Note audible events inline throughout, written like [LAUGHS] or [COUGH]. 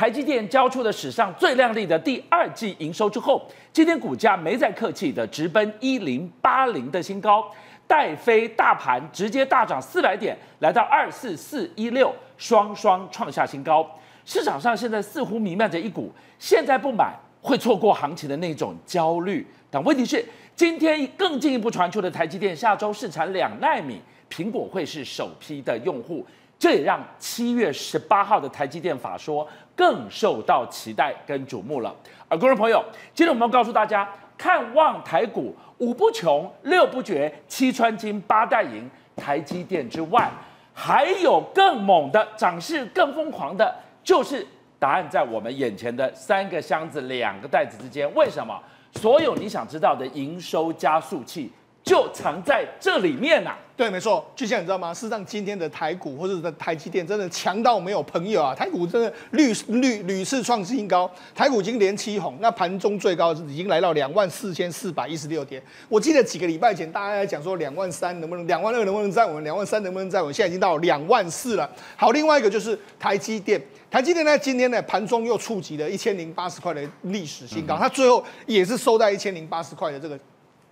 台积电交出了史上最亮丽的第二季营收之后，今天股价没再客气的直奔一零八零的新高，带飞大盘直接大涨四百点，来到二四四一六，双双创下新高。市场上现在似乎弥漫着一股现在不买会错过行情的那种焦虑，但问题是，今天更进一步传出的台积电下周试产两纳米，苹果会是首批的用户。这也让七月十八号的台积电法说更受到期待跟瞩目了。而观众朋友，今天我们要告诉大家，看望台股五不穷、六不绝、七穿金、八带银，台积电之外，还有更猛的涨势、更疯狂的，就是答案在我们眼前的三个箱子、两个袋子之间。为什么？所有你想知道的营收加速器。就藏在这里面呐。对，没错。就像你知道吗？事实上，今天的台股或者是台积电真的强到没有朋友啊！台股真的屡屡屡次创新高，台股已经连七红，那盘中最高已经来到两万四千四百一十六点。我记得几个礼拜前大家在讲说两万三能不能，两万二能不能站稳，两万三能不能站稳，现在已经到两万四了。好，另外一个就是台积电，台积电呢今天呢盘中又触及了一千零八十块的历史新高，它最后也是收在一千零八十块的这个。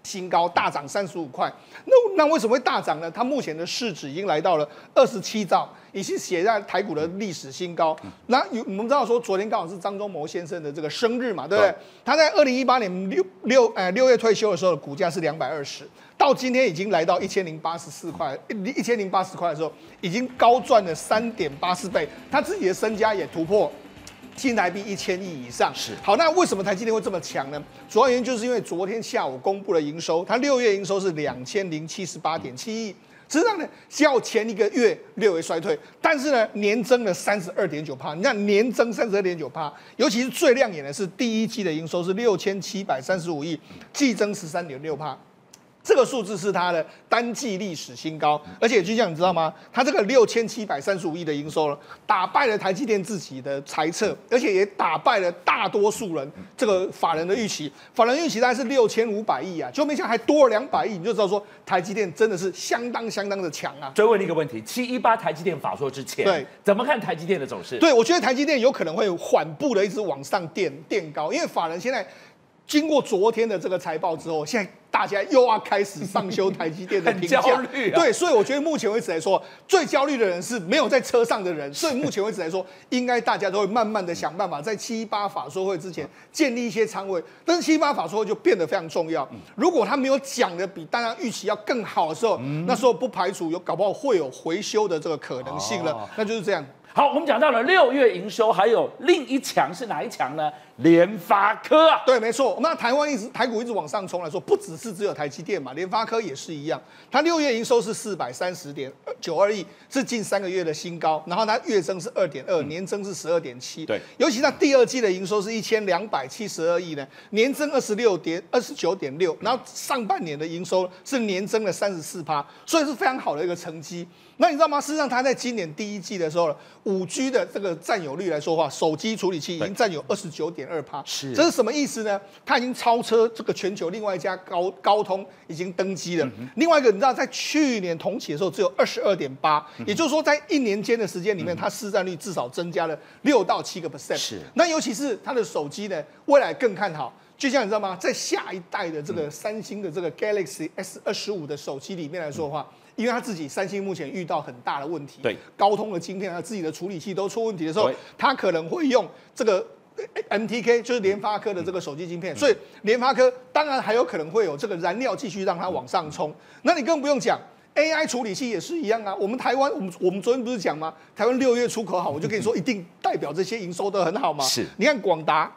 新高大涨三十五块，那那为什么会大涨呢？它目前的市值已经来到了二十七兆，已经写在台股的历史新高。那有我们知道说，昨天刚好是张忠谋先生的这个生日嘛，对不对？他在二零一八年六六呃六月退休的时候，股价是两百二十，到今天已经来到一千零八十四块，一千零八十块的时候，已经高赚了三点八四倍，他自己的身家也突破。新台币一千亿以上是好，那为什么台积电会这么强呢？主要原因就是因为昨天下午公布了营收，它六月营收是两千零七十八点七亿，实际上呢较前一个月略微衰退，但是呢年增了三十二点九帕。你看年增三十二点九帕，尤其是最亮眼的是第一季的营收是六千七百三十五亿，季增十三点六帕。这个数字是它的单季历史新高，而且就像你知道吗？它这个六千七百三十五亿的营收了，打败了台积电自己的猜测，而且也打败了大多数人这个法人的预期。法人预期大概是六千五百亿啊，就没想还多了两百亿，你就知道说台积电真的是相当相当的强啊。追问你一个问题：七一八台积电法说之前，对，怎么看台积电的走势？对我觉得台积电有可能会缓步的一直往上垫垫高，因为法人现在经过昨天的这个财报之后，现在。大家又要开始上修台积电的评价，对，所以我觉得目前为止来说，最焦虑的人是没有在车上的人。所以目前为止来说，应该大家都会慢慢的想办法，在七八法说会之前建立一些仓位。但是七八法说会就变得非常重要。如果他没有讲的比大家预期要更好的时候，那时候不排除有搞不好会有回修的这个可能性了。那就是这样。好，我们讲到了六月营收，还有另一强是哪一强呢？联发科啊，对，没错。我们台湾一直台股一直往上冲来说，不只是只有台积电嘛，联发科也是一样。它六月营收是四百三十点九二亿，是近三个月的新高。然后它月增是二点二，年增是十二点七。对，尤其它第二季的营收是一千两百七十二亿呢，年增二十六点二十九点六。然后上半年的营收是年增了三十四趴，所以是非常好的一个成绩。那你知道吗？事实上，它在今年第一季的时候，五 G 的这个占有率来说话，手机处理器已经占有二十九点二趴，是，这是什么意思呢？它已经超车这个全球另外一家高高通已经登基了。另外一个，你知道，在去年同期的时候只有二十二点八，也就是说，在一年间的时间里面，它市占率至少增加了六到七个 percent。是，那尤其是它的手机呢，未来更看好。就像你知道吗？在下一代的这个三星的这个 Galaxy S 二十五的手机里面来说的话。因为他自己三星目前遇到很大的问题，对高通的晶片，他自己的处理器都出问题的时候，他可能会用这个 MTK，就是联发科的这个手机晶片，所以联发科当然还有可能会有这个燃料继续让它往上冲。那你更不用讲 AI 处理器也是一样啊。我们台湾，我们我们昨天不是讲吗？台湾六月出口好，我就跟你说，[LAUGHS] 一定代表这些营收都很好嘛。是，你看广达、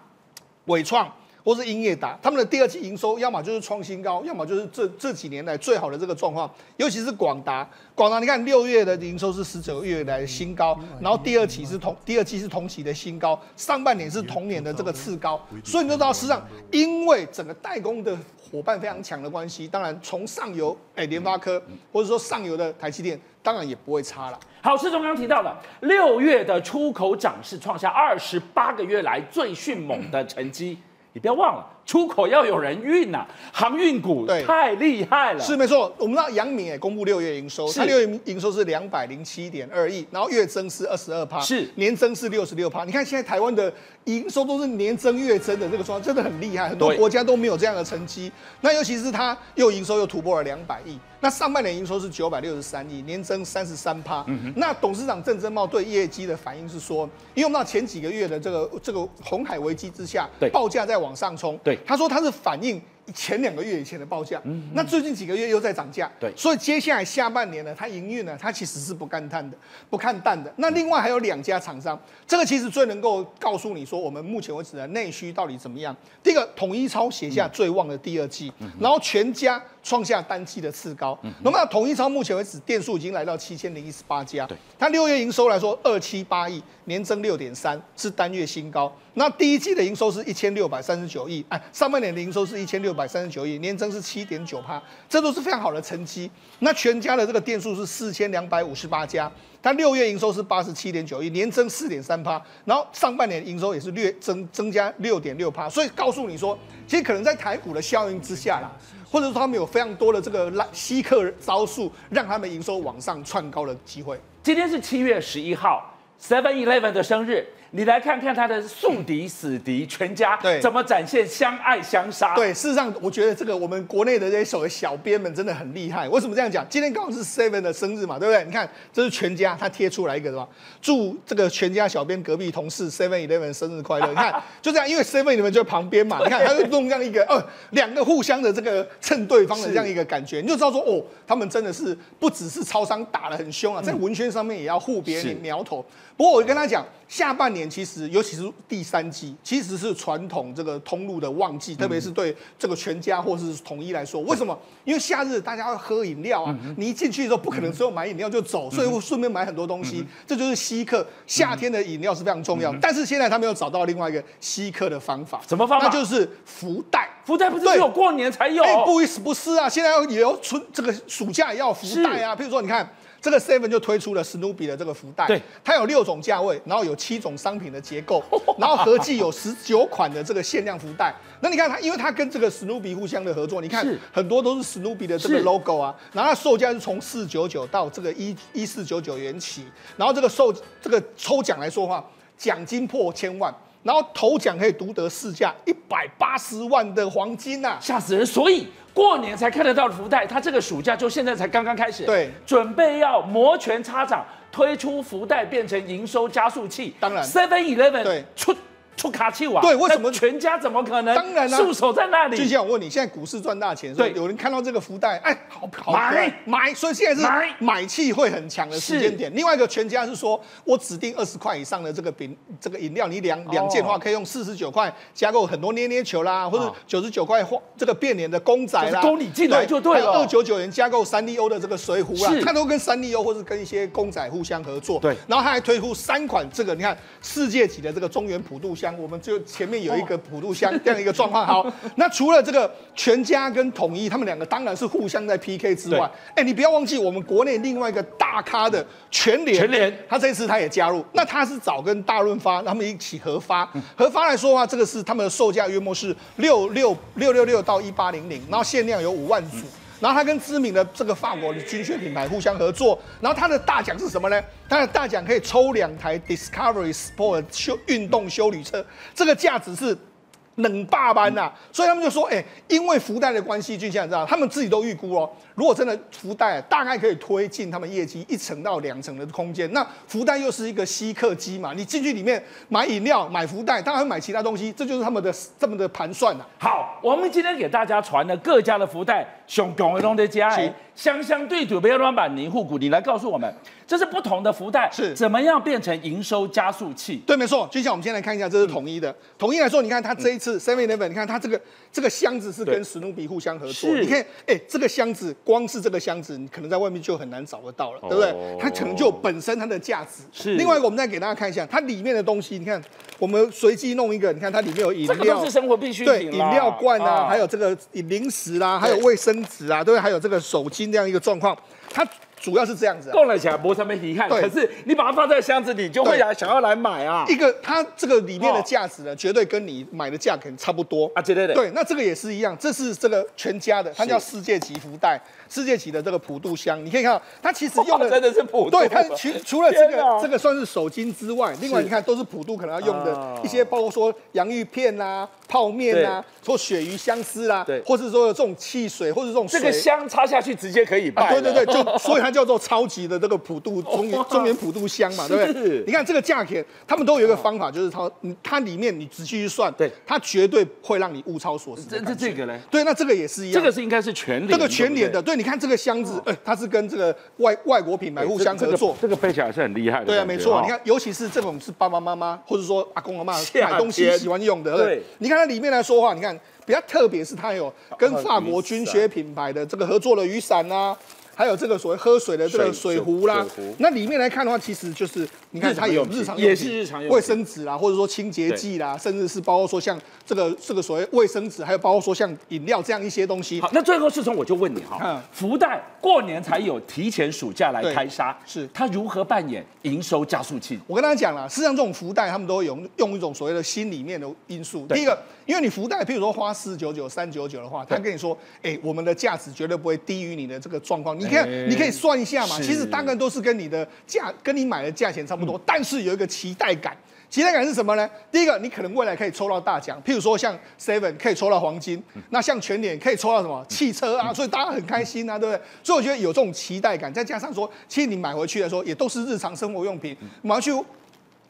伟创。或是英业达，他们的第二季营收要么就是创新高，要么就是这这几年来最好的这个状况。尤其是广达，广达你看六月的营收是十九个月来的新高，然后第二期是同第二期是同期的新高，上半年是同年的这个次高。所以你就知道，实际上因为整个代工的伙伴非常强的关系，当然从上游哎联发科，或者说上游的台积电，当然也不会差了。好，施总刚提到了六月的出口涨势创下二十八个月来最迅猛的成绩。你不要忘了，出口要有人运呐，航运股对太厉害了。是没错，我们知道杨明也公布六月营收，是它六月营收是两百零七点二亿，然后月增是二十二趴，是年增是六十六趴。你看现在台湾的营收都是年增月增的这个状况，真的很厉害，很多国家都没有这样的成绩。那尤其是他又营收又突破了两百亿，那上半年营收是九百六十三亿，年增三十三趴。那董事长郑珍茂对业绩的反应是说，因为我们知道前几个月的这个这个红海危机之下对，报价在往上冲，对他说他是反映前两个月以前的报价，那最近几个月又在涨价，对。所以接下来下半年呢，它营运呢，它其实是不看淡的，不看淡的。那另外还有两家厂商，这个其实最能够告诉你说，我们目前为止的内需到底怎么样。第一个，统一超写下最旺的第二季，然后全家创下单季的次高。那么统一超目前为止店数已经来到七千零一十八家对，它六月营收来说二七八亿，年增六点三，是单月新高。那第一季的营收是一千六百三十九亿，哎，上半年的营收是一千六百三十九亿，年增是七点九趴，这都是非常好的成绩。那全家的这个店数是四千两百五十八家，它六月营收是八十七点九亿，年增四点三帕，然后上半年营收也是略增增加六点六帕，所以告诉你说，其实可能在台股的效应之下啦。或者说他们有非常多的这个拉吸客招数，让他们营收往上窜高的机会。今天是七月十一号，Seven Eleven 的生日，你来看看他的宿敌、死敌全家对怎么展现相爱相杀。对，事实上，我觉得这个我们国内的这些手的小编们真的很厉害。为什么这样讲？今天刚好是 Seven 的生日嘛，对不对？你看，这是全家，他贴出来一个什么？祝这个全家小编隔壁同事 Seven Eleven 生日快乐。你看，[LAUGHS] 就这样，因为 Seven 你们就在旁边嘛，你看他就弄这样一个，呃，两个互相的这个蹭对方的这样一个感觉，你就知道说，哦，他们真的是不只是超商打得很凶啊，在文宣上面也要护别是人苗头。不过我跟他讲，下半年其实尤其是第三季，其实是传统这个通路的旺季，特别是对这个全家或是统一来说，为什么？因为夏日大家要喝饮料啊，你一进去的时候不可能只有买饮料就走，所以会顺便买很多东西，这就是稀客。夏天的饮料是非常重要，但是现在他们又找到另外一个稀客的方法，什么方法那就是福袋。福袋不是只有过年才有？哎、不不是啊，现在要也要春这个暑假也要福袋啊。譬如说，你看这个 Seven 就推出了史努比的这个福袋，对，它有六种价位，然后有七种商品的结构，然后合计有十九款的这个限量福袋。那你看它，因为它跟这个史努比互相的合作，你看很多都是史努比的这个 logo 啊，然后它售价是从四九九到这个一一四九九元起，然后这个售这个抽奖来说的话，奖金破千万。然后头奖可以独得市价一百八十万的黄金呐、啊！吓死人！所以过年才看得到的福袋，它这个暑假就现在才刚刚开始，对准备要摩拳擦掌推出福袋，变成营收加速器。当然，Seven Eleven 对出出卡器瓦，对为什么？全家怎么可能？当然啦束手在那里。就像我问你，现在股市赚大钱的时候，对。有人看到这个福袋，哎，好好买。买，所以现在是买。买气会很强的时间点。另外一个全家是说，我指定二十块以上的这个饼这个饮料，你两两件的话可以用四十九块加购很多捏捏球啦，或者哦九十九块花这个变脸的公仔啦，就是进来就对了。二九九元加购三丽欧的这个水壶啦是，它都跟三丽欧或是跟一些公仔互相合作。对。然后他还推出三款这个你看世界级的这个中原普渡香，我们就前面有一个普渡香这样一个状况。好，[LAUGHS] 那除了这个全家跟统一，他们两个当然是互相在 PK 之外，哎，你不要忘记我们国内另外一个大咖的全联，全联他这次他也加入，那他是早跟大润发他们一起合发，合发来说的话，这个是他们的售价约莫是六六六六六到一八零零，然后限量有五万组。然后他跟知名的这个法国的军靴品牌互相合作，然后他的大奖是什么呢？他的大奖可以抽两台 Discovery Sport 修运动修理车，这个价值是冷霸班呐、所以他们就说，哎、因为福袋的关系，俊相知道，他们自己都预估哦，如果真的福袋大概可以推进他们业绩一层到两层的空间，那福袋又是一个吸客机嘛，你进去里面买饮料、买福袋，当然会买其他东西，这就是他们的这么的盘算呐、好，我们今天给大家传了各家的福袋，熊拱的东的家是，相相对赌，不要乱板宁护股，你来告诉我们，这是不同的福袋是怎么样变成营收加速器？对，没错。就像我们先来看一下，这是统一的。统一来说，你看它这一次 Seven Eleven，你看它这个这个箱子是跟史努比互相合作。你看，哎，这个箱子光是这个箱子，你可能在外面就很难找得到了，对不对哦？它可能就本身它的价值。是另外一个，我们再给大家看一下，它里面的东西，你看，我们随机弄一个，你看它里面有饮这个料都是生活必需对，品对饮料罐啊，啊还有这个零食啦、还有卫生纸啊，对，还有这个手巾这样一个状况。它主要是这样子啊。供了起来没什么遗憾，对。可是你把它放在箱子里，就会来想要来买啊。一个它这个里面的哦价值呢，绝对跟你买的价格差不多。啊，绝对的，对，那这个也是一样，这是这个全家的，它叫世界级福袋，世界级的这个普渡香，你可以看到它其实用的真的是普渡对，它除除了这个这个算是手巾之外，另外你看都是普渡可能要用啊的一些，包括说洋芋片啊、泡面啊、或鳕鱼香丝啦对，或是说有这种汽水，或是这种水。这个香插下去直接可以拜啊，了，对对对，[LAUGHS] 就所以它叫做超级的这个普渡中原中原普渡香嘛，对不是对？你看这个价钱，他们都有一个方法，就是它你它里面你仔细去算，对它绝对会让你物超所值的这这。这个呢？对，那这个也是一样。这个是应该是全脸，这个全脸的，对对，你看这个箱子，呃，它是跟这个外外国品牌互相合作。这个这个背起来是很厉害的，对啊，没错。哦你看，尤其是这种是爸爸妈妈或者说阿公阿妈 [LAUGHS] 买东西喜欢用的。对你看它里面来说话，你看比较特别是它有跟法国军靴品牌的这个合作的雨伞啊。还有这个所谓喝水的这个水水壶啦那里面来看的话，其实就是你看它有日常也是日常卫生纸啦，或者说清洁剂啦，甚至是包括说像这个这个所谓卫生纸，还有包括说像饮料这样一些东西。好，那最后世聪我就问你哈嗯，福袋过年才有提前暑假来对开杀，是它如何扮演营收加速器？我跟大家讲了，事实上这种福袋他们都会用用一种所谓的心里面的因素。第一个，因为你福袋，譬如说花四九九、三九九的话，他跟你说，哎、我们的价值绝对不会低于你的这个状况。你看，哎你可以算一下嘛，其实大概都是跟你的价跟你买的价钱差不多，但是有一个期待感。期待感是什么呢？第一个，你可能未来可以抽到大奖，譬如说像 Seven 可以抽到黄金，那像全联可以抽到什么汽车啊，所以大家很开心啊，对不对？所以我觉得有这种期待感，再加上说，其实你买回去的时候也都是日常生活用品，买回去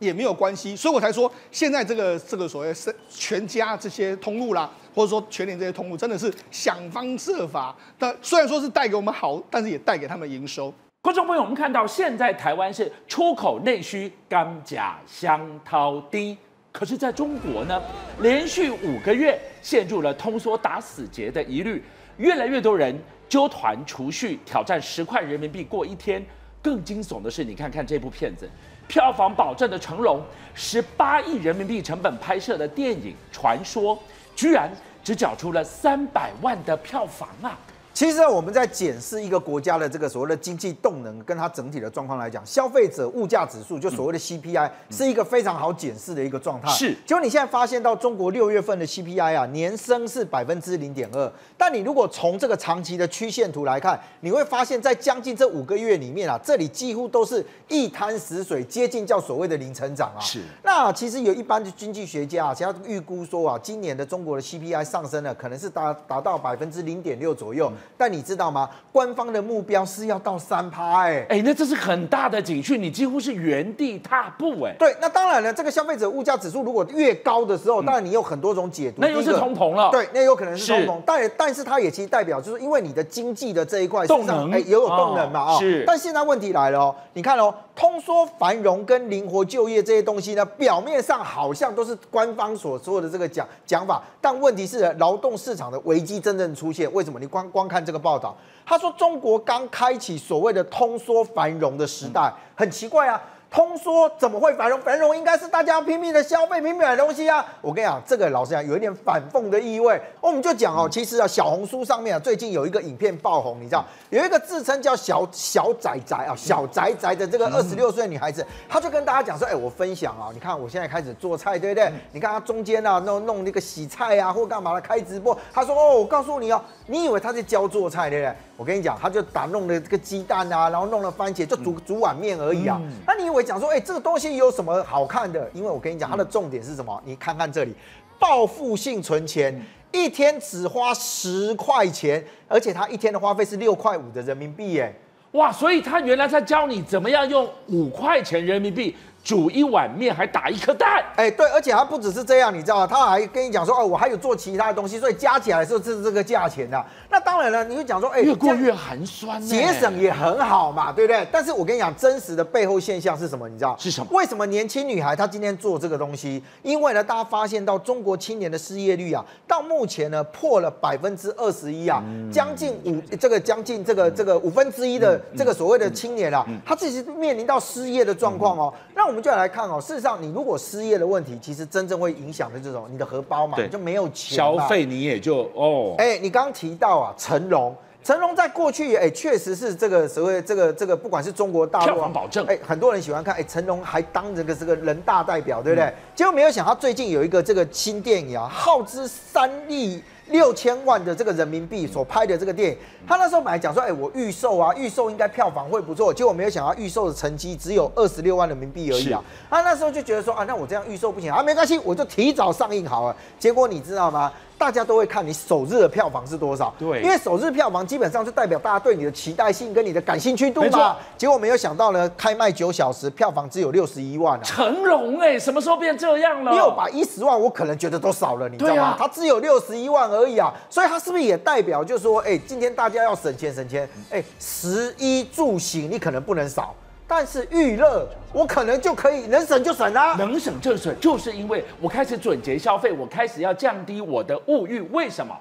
也没有关系，所以我才说现在这个这个所谓是全家这些通路啦，或者说全联这些通路，真的是想方设法。但虽然说是带给我们好，但是也带给他们营收。观众朋友，我们看到现在台湾是出口内需甘甲香涛低，可是在中国呢，连续五个月陷入了通缩打死结的疑虑，越来越多人揪团储蓄，挑战十块人民币过一天。更惊悚的是，你看看这部片子，票房保证的成龙，十八亿人民币成本拍摄的电影《传说》，居然只缴出了三百万的票房啊！其实我们在检视一个国家的这个所谓的经济动能跟它整体的状况来讲，消费者物价指数就所谓的 CPI 是一个非常好检视的一个状态。是结果你现在发现到中国六月份的 CPI 啊，年升是百分之零点二，但你如果从这个长期的曲线图来看，你会发现在将近这五个月里面啊，这里几乎都是一滩死水，接近叫所谓的零成长啊。是那其实有一般的经济学家啊，其实他预估说啊，今年的中国的 CPI 上升了，可能是达达到百分之零点六左右。但你知道吗？官方的目标是要到三趴哎。哎，那这是很大的警讯，你几乎是原地踏步哎。对，那当然了，这个消费者物价指数如果越高的时候，当然你有很多种解读。那又是通膨了对，那有可能是是通膨，但但是它也其实代表就是因为你的经济的这一块动能哎也有动能嘛啊、哦是但现在问题来了哦，你看哦，通缩繁荣跟灵活就业这些东西呢，表面上好像都是官方所说的这个讲讲法，但问题是劳动市场的危机真正出现，为什么？你光光看这个报道，他说中国刚开启所谓的通缩繁荣的时代，很奇怪啊。通缩怎么会繁荣？繁荣应该是大家拼命的消费、拼命买东西啊！我跟你讲，这个老实讲有一点反讽的意味。我们就讲哦，其实啊，小红书上面啊，最近有一个影片爆红，你知道，有一个自称叫小小仔仔啊、小仔仔的这个二十六岁女孩子，她就跟大家讲说：“哎，我分享啊，你看我现在开始做菜，对不对？你看她中间啊弄弄那个洗菜啊或干嘛的开直播。她说：哦，我告诉你哦，你以为她在教做菜，对不对？我跟你讲，他就打弄了这个鸡蛋啊，然后弄了番茄，就煮煮碗面而已啊。那你以为讲说，哎，这个东西有什么好看的？因为我跟你讲，它的重点是什么？你看看这里，报复性存钱。一天只花十块钱，而且他一天的花费是六块五的人民币，耶。哇，所以他原来在教你怎么样用五块钱人民币煮一碗面，还打一颗蛋。哎、对，而且他不只是这样，你知道吗？他还跟你讲说，哦，我还有做其他的东西，所以加起来是这这个价钱的。那当然了，你就讲说，哎、越过越寒酸呢，节省也很好嘛，对不对？但是我跟你讲，真实的背后现象是什么？你知道是什么为什么年轻女孩她今天做这个东西？因为呢，大家发现到中国青年的失业率啊，到目前呢破了百分之二十一啊，嗯将近五这个将近这个这个五分之一的嗯这个所谓的青年啊，他自己面临到失业的状况哦。那我们就来看哦，事实上你如果失业的问题，其实真正会影响的这种你的荷包嘛，你就没有钱消嘛费你也就哦，哎、你刚刚提到啊，成龙，成龙在过去哎，确实是这个所谓这个这个，不管是中国大陆票房保证，哎，很多人喜欢看，哎，成龙还当这个这个人大代表，对不对？结果没有想到最近有一个这个新电影啊，耗资三亿。六千万的这个人民币所拍的这个电影，他那时候本来讲说，哎，我预售啊，预售应该票房会不错，结果没有想到预售的成绩只有二十六万人民币而已啊。他那时候就觉得说，啊，那我这样预售不行啊，没关系，我就提早上映好了。结果你知道吗？大家都会看你首日的票房是多少，对，因为首日票房基本上就代表大家对你的期待性跟你的感兴趣度嘛。结果没有想到呢，开卖九小时票房只有六十一万啊。成龙哎，什么时候变这样了？六百一十万，我可能觉得都少了，你知道吗？他只有六十一万而已啊，所以它是不是也代表就是说，哎，今天大家要省钱省钱，哎，食衣住行你可能不能少。但是预热，我可能就可以能省就省啊，能省就省，就是因为我开始准节消费，我开始要降低我的物欲。为什么？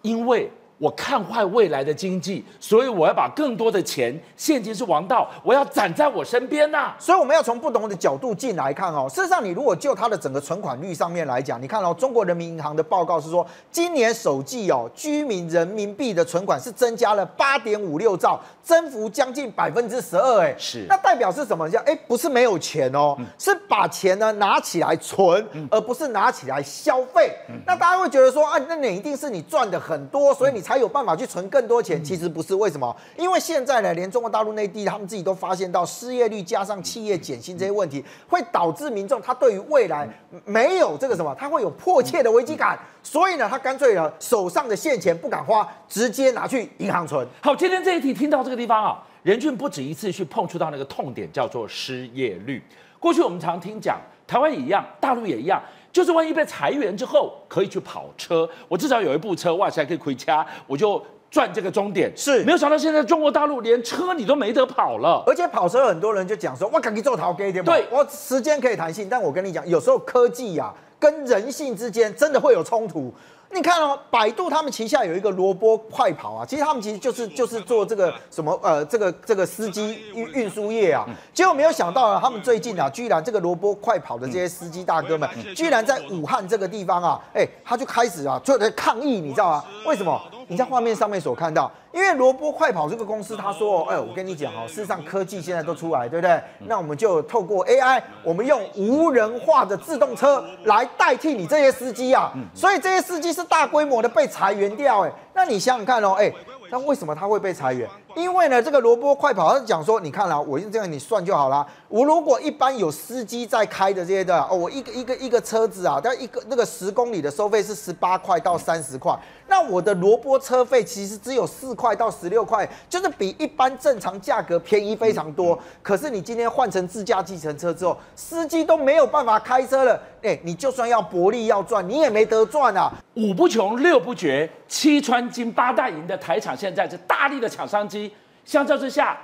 因为。我看坏未来的经济，所以我要把更多的钱，现金是王道，我要攒在我身边呐。所以我们要从不同的角度进来看哦。事实上，你如果就它的整个存款率上面来讲，你看哦，中国人民银行的报告是说，今年首季哦，居民人民币的存款是增加了八点五六兆，增幅将近百分之十二。哎，是。那代表是什么？叫哎，不是没有钱哦，是把钱呢拿起来存，而不是拿起来消费。那大家会觉得说啊，那你一定是你赚的很多，所以你才。才有办法去存更多钱，其实不是为什么？因为现在呢，连中国大陆内地他们自己都发现到失业率加上企业减薪这些问题，会导致民众他对于未来没有这个什么，他会有迫切的危机感，所以呢，他干脆呢手上的现钱不敢花，直接拿去银行存。好，今天这一题听到这个地方啊，任俊不止一次去碰触到那个痛点，叫做失业率。过去我们常听讲，台湾也一样，大陆也一样。就是万一被裁员之后，可以去跑车，我至少有一部车，哇塞，可以回家，我就赚这个终点。是，没有想到现在中国大陆连车你都没得跑了，而且跑车很多人就讲说，我赶紧做淘 K 点对，我时间可以弹性，但我跟你讲，有时候科技呀跟人性之间真的会有冲突。你看哦，百度他们旗下有一个萝卜快跑啊，其实他们其实就是就是做这个什么呃这个这个司机运运输业啊，结果没有想到啊，他们最近啊，居然这个萝卜快跑的这些司机大哥们，居然在武汉这个地方啊，哎，他就开始啊就在抗议，你知道吗？为什么？你在画面上面所看到，因为萝卜快跑这个公司，他说，哎，我跟你讲哦，事实上科技现在都出来，对不对？那我们就透过 AI，我们用无人化的自动车来代替你这些司机啊，所以这些司机是大规模的被裁员掉，哎，那你想想看哦，哎。那为什么他会被裁员？因为呢，这个萝卜快跑，他讲说，你看啦，我用这样你算就好啦。我如果一般有司机在开的这些的哦，我一个一个一个车子啊，但一个那个十公里的收费是十八块到三十块，那我的萝卜车费其实只有四块到十六块，就是比一般正常价格便宜非常多。可是你今天换成自驾计程车之后，司机都没有办法开车了。哎，你就算要薄利要赚，你也没得赚啊！五不穷，六不绝，七穿金，八大银的台场现在是大力的抢商机。相较之下，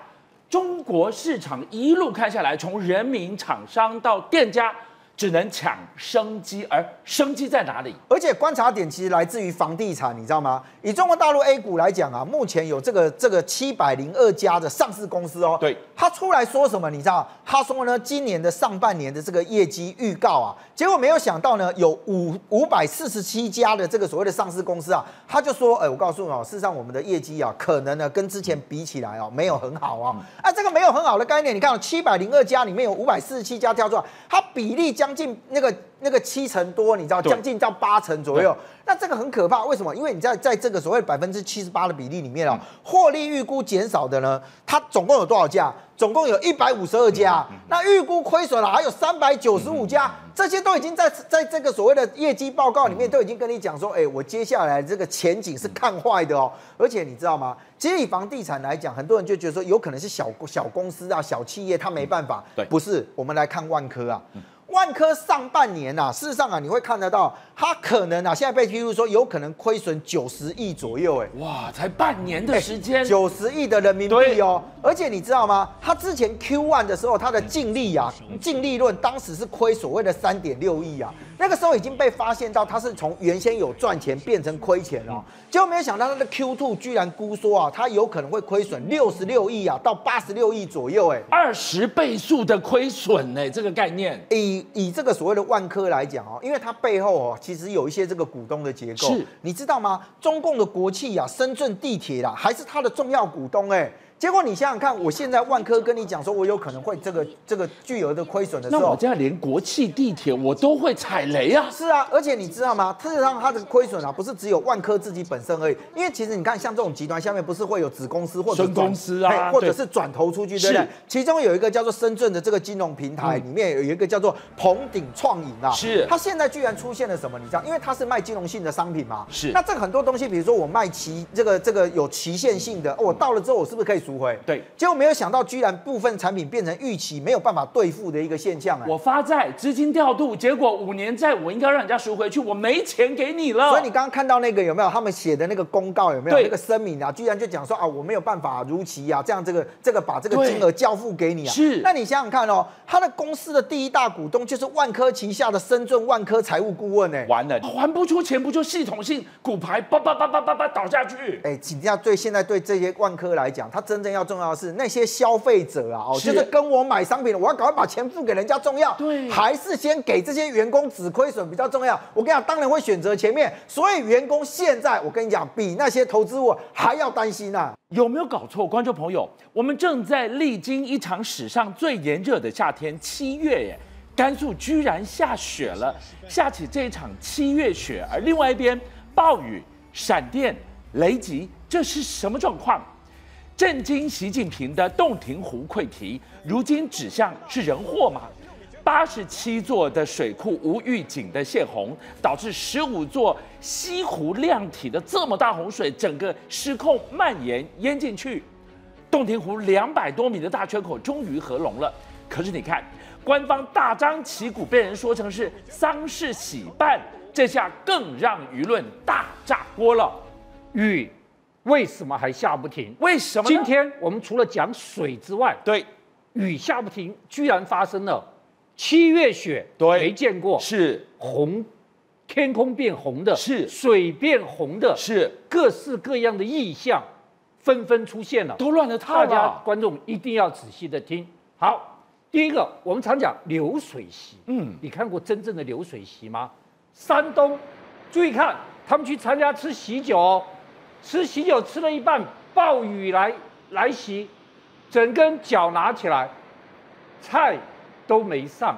中国市场一路看下来，从人民厂商到店家。只能抢生机，而生机在哪里？而且观察点其实来自于房地产，你知道吗？以中国大陆 A 股来讲啊，目前有这个这个七百零二家的上市公司哦。对，他出来说什么？你知道？他说呢，今年的上半年的这个业绩预告啊，结果没有想到呢，有五五百四十七家的这个所谓的上市公司啊，他就说，哎，我告诉你哦，事实上我们的业绩啊，可能呢跟之前比起来哦，没有很好啊。啊，这个没有很好的概念，你看七百零二家里面有五百四十七家跳出来，它比例将。将近那个那个七成多，你知道，将近到八成左右。那这个很可怕，为什么？因为你在在这个所谓百分之七十八的比例里面啊，获利预估减少的呢，它总共有多少家？总共有一百五十二家。那预估亏损了还有三百九十五家，这些都已经在在这个所谓的业绩报告里面都已经跟你讲说，哎，我接下来这个前景是看坏的哦。而且你知道吗？其实以房地产来讲，很多人就觉得说，有可能是小小公司啊、小企业，它没办法。对，不是。我们来看万科啊。万科上半年呐，事实上啊，你会看得到，它可能啊，现在被披露说有可能亏损九十亿左右，哎，哇，才半年的时间，九十亿的人民币哦，而且你知道吗？它之前 Q one 的时候，它的净利啊，净利润当时是亏所谓的三点六亿啊。那个时候已经被发现到它是从原先有赚钱变成亏钱了，结果没有想到它的 Q two 居然估说啊，它有可能会亏损六十六亿啊，到八十六亿左右，哎，二十倍数的亏损呢，这个概念。以以这个所谓的万科来讲哦，因为它背后哦，其实有一些这个股东的结构，是，你知道吗？中共的国企啊，深圳地铁啦，还是它的重要股东，哎。结果你想想看，我现在万科跟你讲说，我有可能会这个这个巨额的亏损的时候，那我现在连国际地铁我都会踩雷啊！是啊，而且你知道吗？事实上，它这个亏损啊，不是只有万科自己本身而已，因为其实你看，像这种集团下面不是会有子公司或者分公司啊，或者是转投出去，对不对？其中有一个叫做深圳的这个金融平台，里面有一个叫做鹏鼎创盈啊，是它现在居然出现了什么？你知道？因为它是卖金融性的商品嘛，是。那这个很多东西，比如说我卖期这个这个有期限性的，我到了之后我是不是可以赎回？对。结果没有想到，居然部分产品变成预期没有办法兑付的一个现象啊！我发债资金调度，结果五年债我应该让人家赎回去，我没钱给你了。所以你刚刚看到那个有没有他们写的那个公告有没有那个声明啊？居然就讲说啊，我没有办法如期啊，这样这个这个把这个金额交付给你啊。是。那你想想看哦，他的公司的第一大股东就是万科旗下的深圳万科财务顾问呢。完了，还不出钱，不就系统性股牌叭叭叭叭叭叭倒下去？哎，请教对现在对这些万科来讲，他真正要重要的是那些消费。者啊，哦，就是跟我买商品的，我要赶快把钱付给人家重要，对，还是先给这些员工止亏损比较重要？我跟你讲，当然会选择前面。所以员工现在，我跟你讲，比那些投资物还要担心呐。有没有搞错，观众朋友？我们正在历经一场史上最炎热的夏天，七月耶，甘肃居然下雪了，下起这一场七月雪，而另外一边暴雨、闪电、雷击，这是什么状况？震惊习近平的洞庭湖溃堤，如今指向是人祸吗？八十七座的水库无预警的泄洪，导致十五座西湖量体的这么大洪水，整个失控蔓延淹进去。洞庭湖两百多米的大缺口终于合拢了，可是你看，官方大张旗鼓被人说成是丧事喜办，这下更让舆论大炸锅了。雨。为什么还下不停？为什么？今天我们除了讲水之外，对，雨下不停，居然发生了七月雪，对，没见过，是红，天空变红的，是水变红的，是各式各样的意象纷纷出现了，都乱了套了。大家观众一定要仔细的听。好，第一个，我们常讲流水席，嗯，你看过真正的流水席吗？山东，注意看，他们去参加吃喜酒。吃喜酒吃了一半，暴雨来来袭，整根脚拿起来，菜都没上，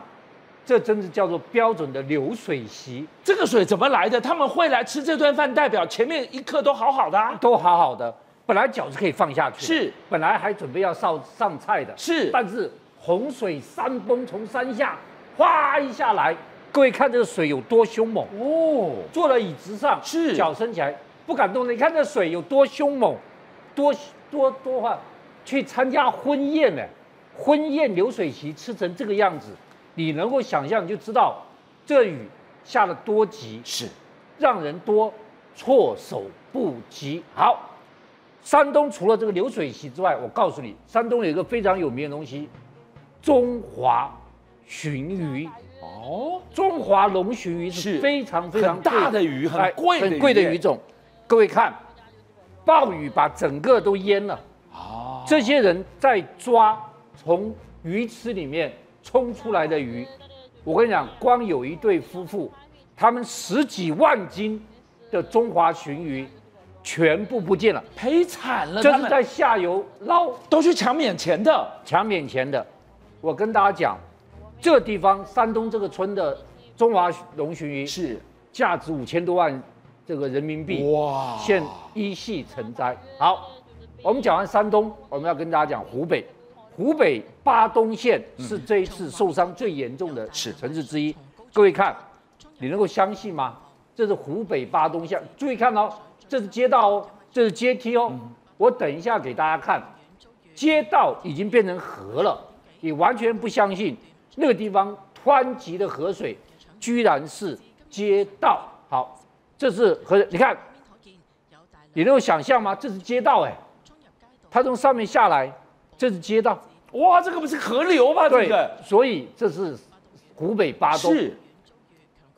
这真是叫做标准的流水席。这个水怎么来的？他们会来吃这顿饭，代表前面一刻都好好的啊，都好好的。本来饺子可以放下去，是，本来还准备要上上菜的，是。但是洪水山崩从山下哗一下来，各位看这个水有多凶猛哦！坐在椅子上，是，脚伸起来。不敢动的，你看这水有多凶猛，多多多话，去参加婚宴呢，婚宴流水席吃成这个样子，你能够想象就知道这雨下了多急，是让人多措手不及。好，山东除了这个流水席之外，我告诉你，山东有一个非常有名的东西，中华鲟鱼。哦，中华龙鲟鱼是非常非常大的鱼，很贵很贵的鱼种。各位看，暴雨把整个都淹了啊！这些人在抓从鱼池里面冲出来的鱼，我跟你讲，光有一对夫妇，他们十几万斤的中华鲟鱼全部不见了，赔惨了。这是在下游捞，都去抢免钱的，抢免钱的。我跟大家讲，这个地方山东这个村的中华龙鲟鱼是价值五千多万。这个人民币哇，现一系成灾。好，我们讲完山东，我们要跟大家讲湖北。湖北巴东县是这一次受伤最严重的城市之一。各位看，你能够相信吗？这是湖北巴东县，注意看哦，这是街道哦，这是阶梯哦。我等一下给大家看，街道已经变成河了。你完全不相信那个地方湍急的河水，居然是街道。好。这是和你看，你能够想象吗？这是街道哎，它从上面下来，这是街道，哇，这个不是河流吗？这个，所以这是湖北巴东。是，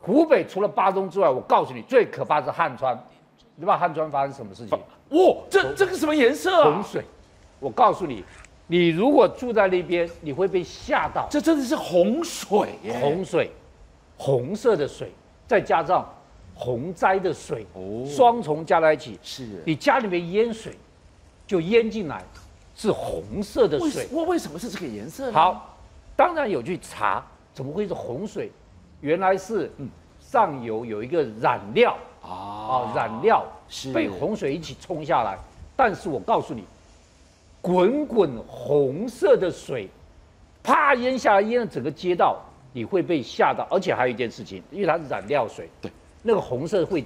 湖北除了巴东之外，我告诉你，最可怕是汉川。你知道汉川发生什么事情？哇，这这个什么颜色啊？洪水。我告诉你，你如果住在那边，你会被吓到。这真的是洪水耶！洪水，红色的水，再加上洪灾的水，哦，双重加在一起，是你家里面淹水，就淹进来，是红色的水。为为什么是这个颜色？好，当然有去查，怎么会是洪水？原来是上游有一个染料啊，染料是被洪水一起冲下来。但是我告诉你，滚滚红色的水，啪淹下来，淹了整个街道，你会被吓到。而且还有一件事情，因为它是染料水，对，那个红色会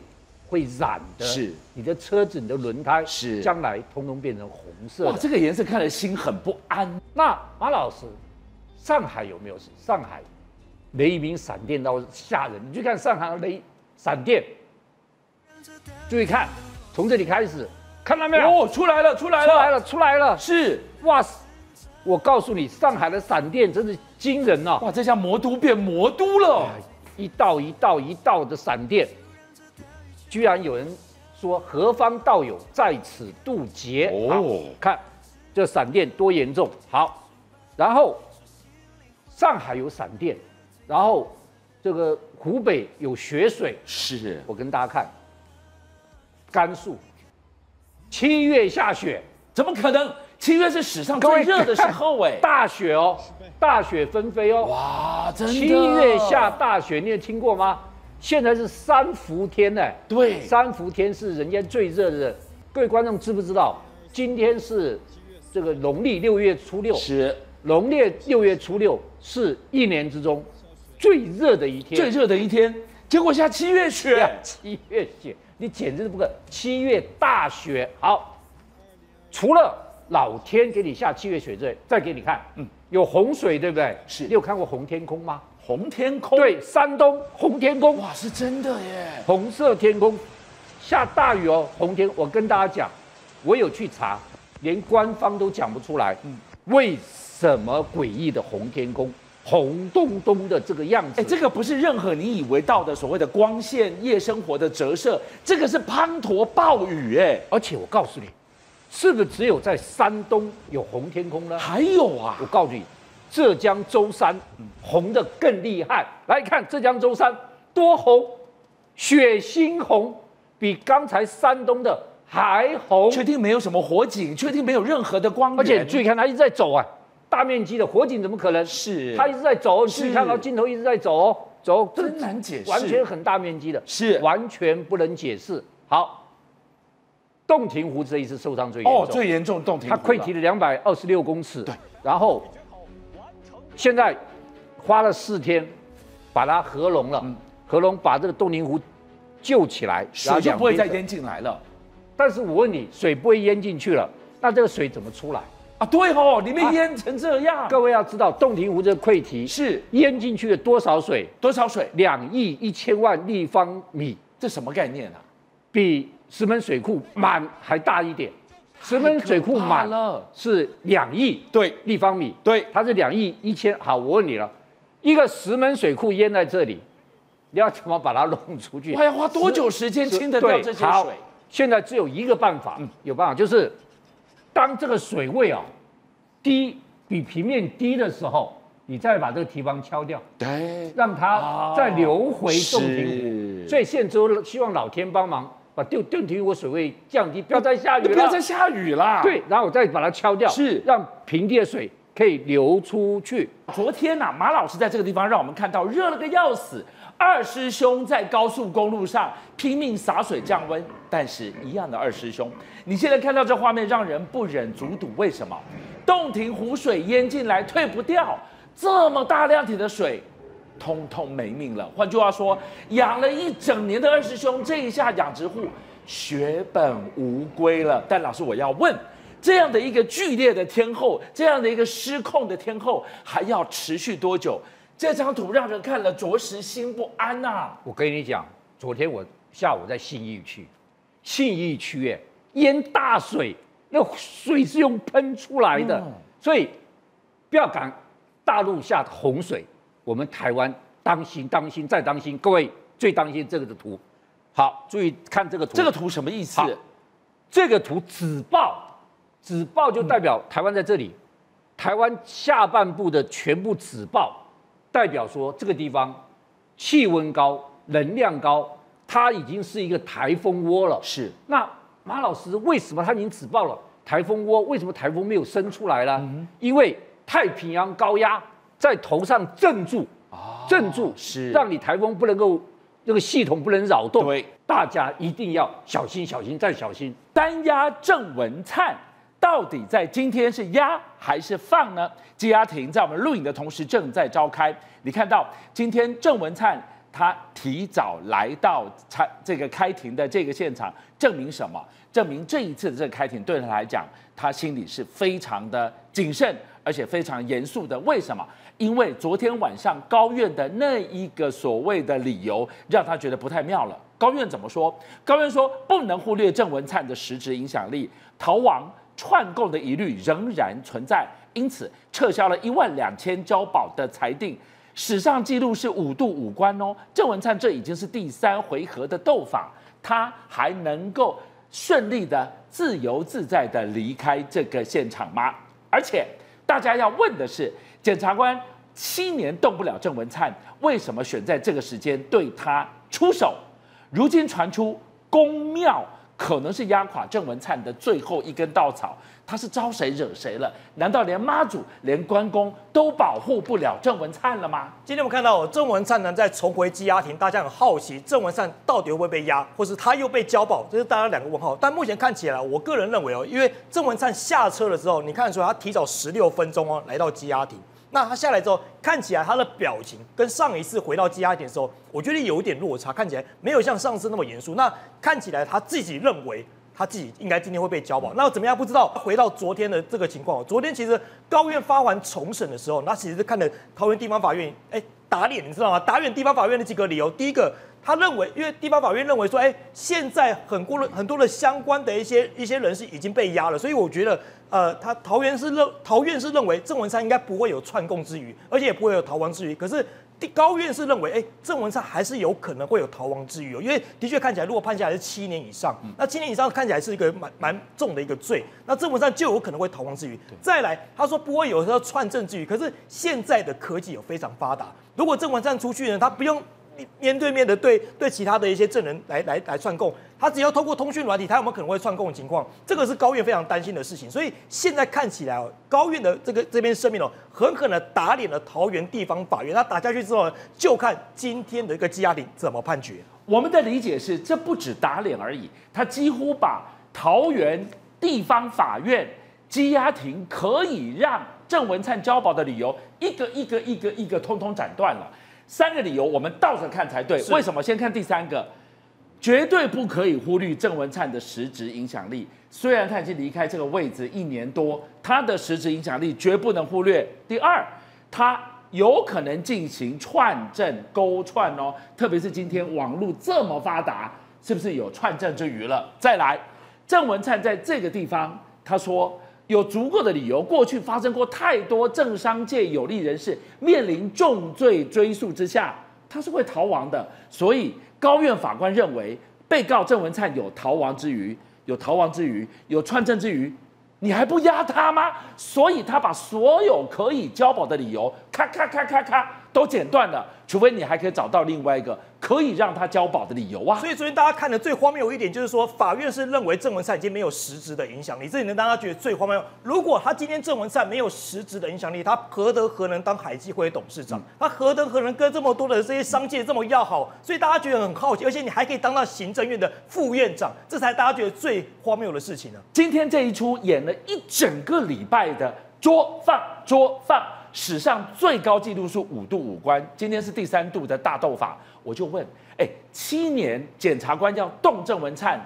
会染的，是你的车子、你的轮胎，是将来通通变成红色。哇，这个颜色看了心很不安。那马老师，上海有没有？上海？雷鸣闪电到吓人，你去看上海的雷闪电，注意看，从这里开始，看到没有？哦，出来了，出来了，出来了，出来了，是，哇塞！我告诉你，上海的闪电真是惊人啊！哇，这下魔都变魔都了，一道一道一道的闪电，居然有人说何方道友在此渡劫？哦，看这闪电多严重！好，然后上海有闪电。然后，这个湖北有雪水，是我跟大家看，甘肃七月下雪，怎么可能？七月是史上最热的时候哎，大雪哦，大雪纷飞哦，哇，真的！七月下大雪，你有听过吗？现在是三伏天呢，对，三伏天是人间最热的。各位观众知不知道？今天是这个农历六月初六，是农历六月初六是一年之中。最热的一天，最热的一天，结果下七月雪，七月雪，你简直是不可七月大雪。好，除了老天给你下七月雪，罪再给你看，嗯，有洪水，对不对？是你有看过红天空吗？红天空，对，山东红天空，哇，是真的耶，红色天空，下大雨哦，红天。我跟大家讲，我有去查，连官方都讲不出来，嗯，为什么诡异的红天空？红咚咚的这个样子，哎，这个不是任何你以为到的所谓的光线夜生活的折射，这个是滂沱暴雨，哎，而且我告诉你，是不是只有在山东有红天空呢？还有啊，我告诉你，浙江舟山红的更厉害。来看浙江舟山多红，血腥红，比刚才山东的还红。确定没有什么火警？确定没有任何的光源？而且注意看，它一直在走啊。大面积的火警怎么可能？是它一直在走，你可以看到镜头一直在走，走真难解释，完全很大面积的，是完全不能解释。好，洞庭湖这一次受伤最严重，哦，最严重洞庭湖，它溃堤了两百二十六公尺，对，然后现在花了四天把它合拢了，合拢把这个洞庭湖救起来，水就不会再淹进来了。但是我问你，水不会淹进去了，那这个水怎么出来？啊，对哦，里面淹成这样。各位要知道，洞庭湖这个溃堤是淹进去了多少水？多少水？两亿一千万立方米，这什么概念啊？比石门水库满还大一点。石门水库满了是两亿对立方米，对，它是两亿一千。好，我问你了，一个石门水库淹在这里，你要怎么把它弄出去？还要花多久时间清得掉这些水？现在只有一个办法，有办法就是。当这个水位啊低比平面低的时候，你再把这个堤防敲掉，对，让它再流回洞庭湖。所以现在希望老天帮忙，把洞洞庭湖水位降低，不要再下雨了，不要再下雨了。对，然后我再把它敲掉，是让平地的水可以流出去。昨天呐，马老师在这个地方让我们看到热了个要死。二师兄在高速公路上拼命洒水降温，但是一样的二师兄，你现在看到这画面让人不忍卒睹。为什么？洞庭湖水淹进来退不掉，这么大量体的水，通通没命了。换句话说，养了一整年的二师兄，这一下养殖户血本无归了。但老师，我要问，这样的一个剧烈的天后，这样的一个失控的天后，还要持续多久？这张图让人看了着实心不安呐！我跟你讲，昨天我下午在信义区，信义区哎淹大水，那水是用喷出来的，所以不要赶大陆下洪水，我们台湾当心当心再当心。各位最当心这个的图。好，注意看这个图。这个图什么意思？这个图紫报，紫报就代表台湾在这里，台湾下半部的全部紫报，代表说这个地方气温高、能量高，它已经是一个台风窝了。是。那马老师为什么它已经紫报了？台风窝为什么台风没有生出来呢？因为太平洋高压在头上镇住，镇住是让你台风不能够那个系统不能扰动。对，大家一定要小心，小心再小心。单压郑文灿到底在今天是压还是放呢？羁押庭在我们录影的同时正在召开。你看到今天郑文灿他提早来到开这个开庭的这个现场，证明什么？证明这一次的这个开庭对他来讲，他心里是非常的谨慎，而且非常严肃的。为什么？因为昨天晚上高院的那一个所谓的理由，让他觉得不太妙了。高院怎么说？高院说不能忽略郑文灿的实质影响力，逃亡串供的疑虑仍然存在，因此撤销了一万两千交保的裁定。史上记录是五度五关哦。郑文灿这已经是第三回合的斗法，他还能够。顺利的、自由自在的离开这个现场吗？而且大家要问的是，检察官七年动不了郑文灿，为什么选在这个时间对他出手？如今传出公庙。可能是压垮郑文灿的最后一根稻草，他是招谁惹谁了？难道连妈祖、连关公都保护不了郑文灿了吗？今天我们看到郑文灿呢在重回羁押庭，大家很好奇郑文灿到底会不会被压，或是他又被交保，这是大家两个问号。但目前看起来，我个人认为哦，因为郑文灿下车了之后，你看出来他提早十六分钟哦来到羁押庭。那他下来之后，看起来他的表情跟上一次回到羁押庭的时候，我觉得有一点落差，看起来没有像上次那么严肃。那看起来他自己认为他自己应该今天会被交保。那怎么样？不知道。回到昨天的这个情况，昨天其实高院发完重审的时候，那其实是看的桃园地方法院，哎，打脸，你知道吗？打脸地方法院的几个理由，第一个。他认为，因为地方法院认为说，哎，现在很多的很多的相关的一些一些人是已经被压了，所以我觉得，呃，他桃园是认桃院是认为郑文山应该不会有串供之余，而且也不会有逃亡之余。可是高院是认为，哎，郑文灿还是有可能会有逃亡之余哦，因为的确看起来，如果判下来是七年以上，那七年以上看起来是一个蛮蛮重的一个罪，那郑文灿就有可能会逃亡之余。再来，他说不会有说串证之余，可是现在的科技有非常发达，如果郑文灿出去呢，他不用。面对面的对对其他的一些证人来来来串供，他只要透过通讯软体，他有没有可能会串供的情况？这个是高院非常担心的事情。所以现在看起来哦，高院的这个这边声明哦，狠狠的打脸了桃园地方法院。他打下去之后，就看今天的一个羁押庭怎么判决。我们的理解是，这不止打脸而已，他几乎把桃园地方法院羁押庭可以让郑文灿交保的理由，一个一个一个一个通通斩断了。三个理由，我们倒着看才对。为什么？先看第三个，绝对不可以忽略郑文灿的实质影响力。虽然他已经离开这个位置一年多，他的实质影响力绝不能忽略。第二，他有可能进行串证勾串哦，特别是今天网络这么发达，是不是有串证之余了？再来，郑文灿在这个地方，他说。有足够的理由，过去发生过太多政商界有利人士面临重罪追诉之下，他是会逃亡的。所以高院法官认为，被告郑文灿有逃亡之余，有逃亡之余，有串证之余，你还不压他吗？所以他把所有可以交保的理由，咔咔咔咔咔都剪断了，除非你还可以找到另外一个。可以让他交保的理由啊！所以昨天大家看的最荒谬一点就是说，法院是认为郑文灿已经没有实质的影响力，这里能大家觉得最荒谬。如果他今天郑文灿没有实质的影响力，他何德何能当海基会董事长？他何德何能跟这么多的这些商界这么要好？所以大家觉得很好奇，而且你还可以当到行政院的副院长，这才大家觉得最荒谬的事情呢。今天这一出演了一整个礼拜的捉放捉放，史上最高纪录是五度五关，今天是第三度的大斗法。我就问，哎，七年检察官要动郑文灿，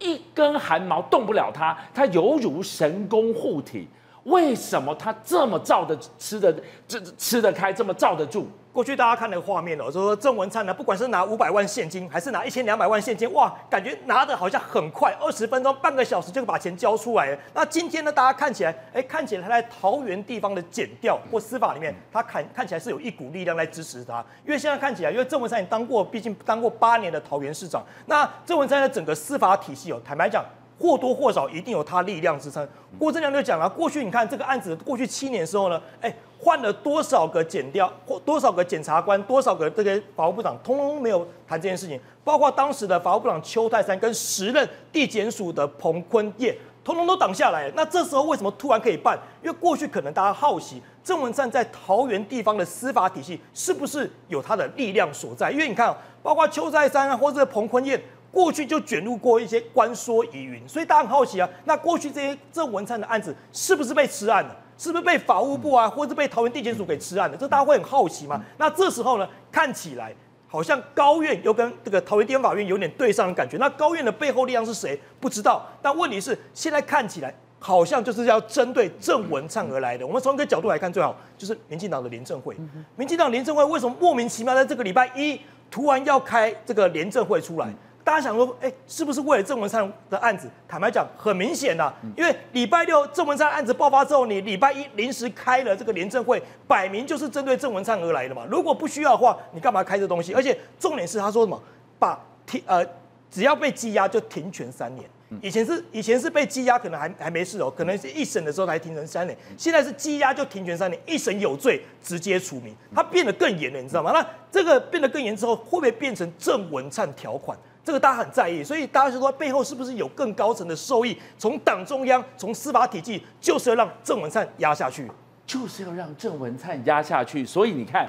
一根汗毛动不了他，他犹如神功护体，为什么他这么罩得吃的这吃得开，这么罩得住？过去大家看那个画面哦，就说郑文灿呢，不管是拿五百万现金，还是拿一千两百万现金，哇，感觉拿的好像很快，二十分钟、半个小时就把钱交出来了。那今天呢，大家看起来，哎，看起来他在桃园地方的检调或司法里面，他看看起来是有一股力量来支持他。因为现在看起来，因为郑文灿也当过，毕竟当过八年的桃园市长，那郑文灿的整个司法体系哦，坦白讲。或多或少一定有他力量支撑。郭正亮就讲了，过去你看这个案子过去七年时候呢，哎，换了多少个检调或多少个检察官，多少个这个法务部长，通通没有谈这件事情。包括当时的法务部长邱泰山跟时任地检署的彭坤业，通通都挡下来。那这时候为什么突然可以办？因为过去可能大家好奇郑文灿在桃园地方的司法体系是不是有他的力量所在？因为你看，包括邱泰山啊，或者彭坤业。过去就卷入过一些官说疑云，所以大家很好奇啊。那过去这些郑文灿的案子是不是被吃案了？是不是被法务部啊，或者被桃园地检署给吃案了？这大家会很好奇嘛？那这时候呢，看起来好像高院又跟这个桃园地方法院有点对上的感觉。那高院的背后力量是谁？不知道。但问题是，现在看起来好像就是要针对郑文灿而来的。我们从一个角度来看，最好就是民进党的廉政会。民进党廉政会为什么莫名其妙在这个礼拜一突然要开这个廉政会出来？大家想说，哎，是不是为了郑文灿的案子？坦白讲，很明显的，因为礼拜六郑文灿案子爆发之后，你礼拜一临时开了这个廉政会，摆明就是针对郑文灿而来的嘛。如果不需要的话，你干嘛开这东西？而且重点是他说什么，把停呃，只要被羁押就停权三年。以前是以前是被羁押，可能还还没事哦，可能是一审的时候才停成三年。现在是羁押就停权三年，一审有罪直接除名，它变得更严了，你知道吗？那这个变得更严之后，会不会变成郑文灿条款？这个大家很在意，所以大家就说背后是不是有更高层的受益？从党中央，从司法体系，就是要让郑文灿压下去，就是要让郑文灿压下去。所以你看，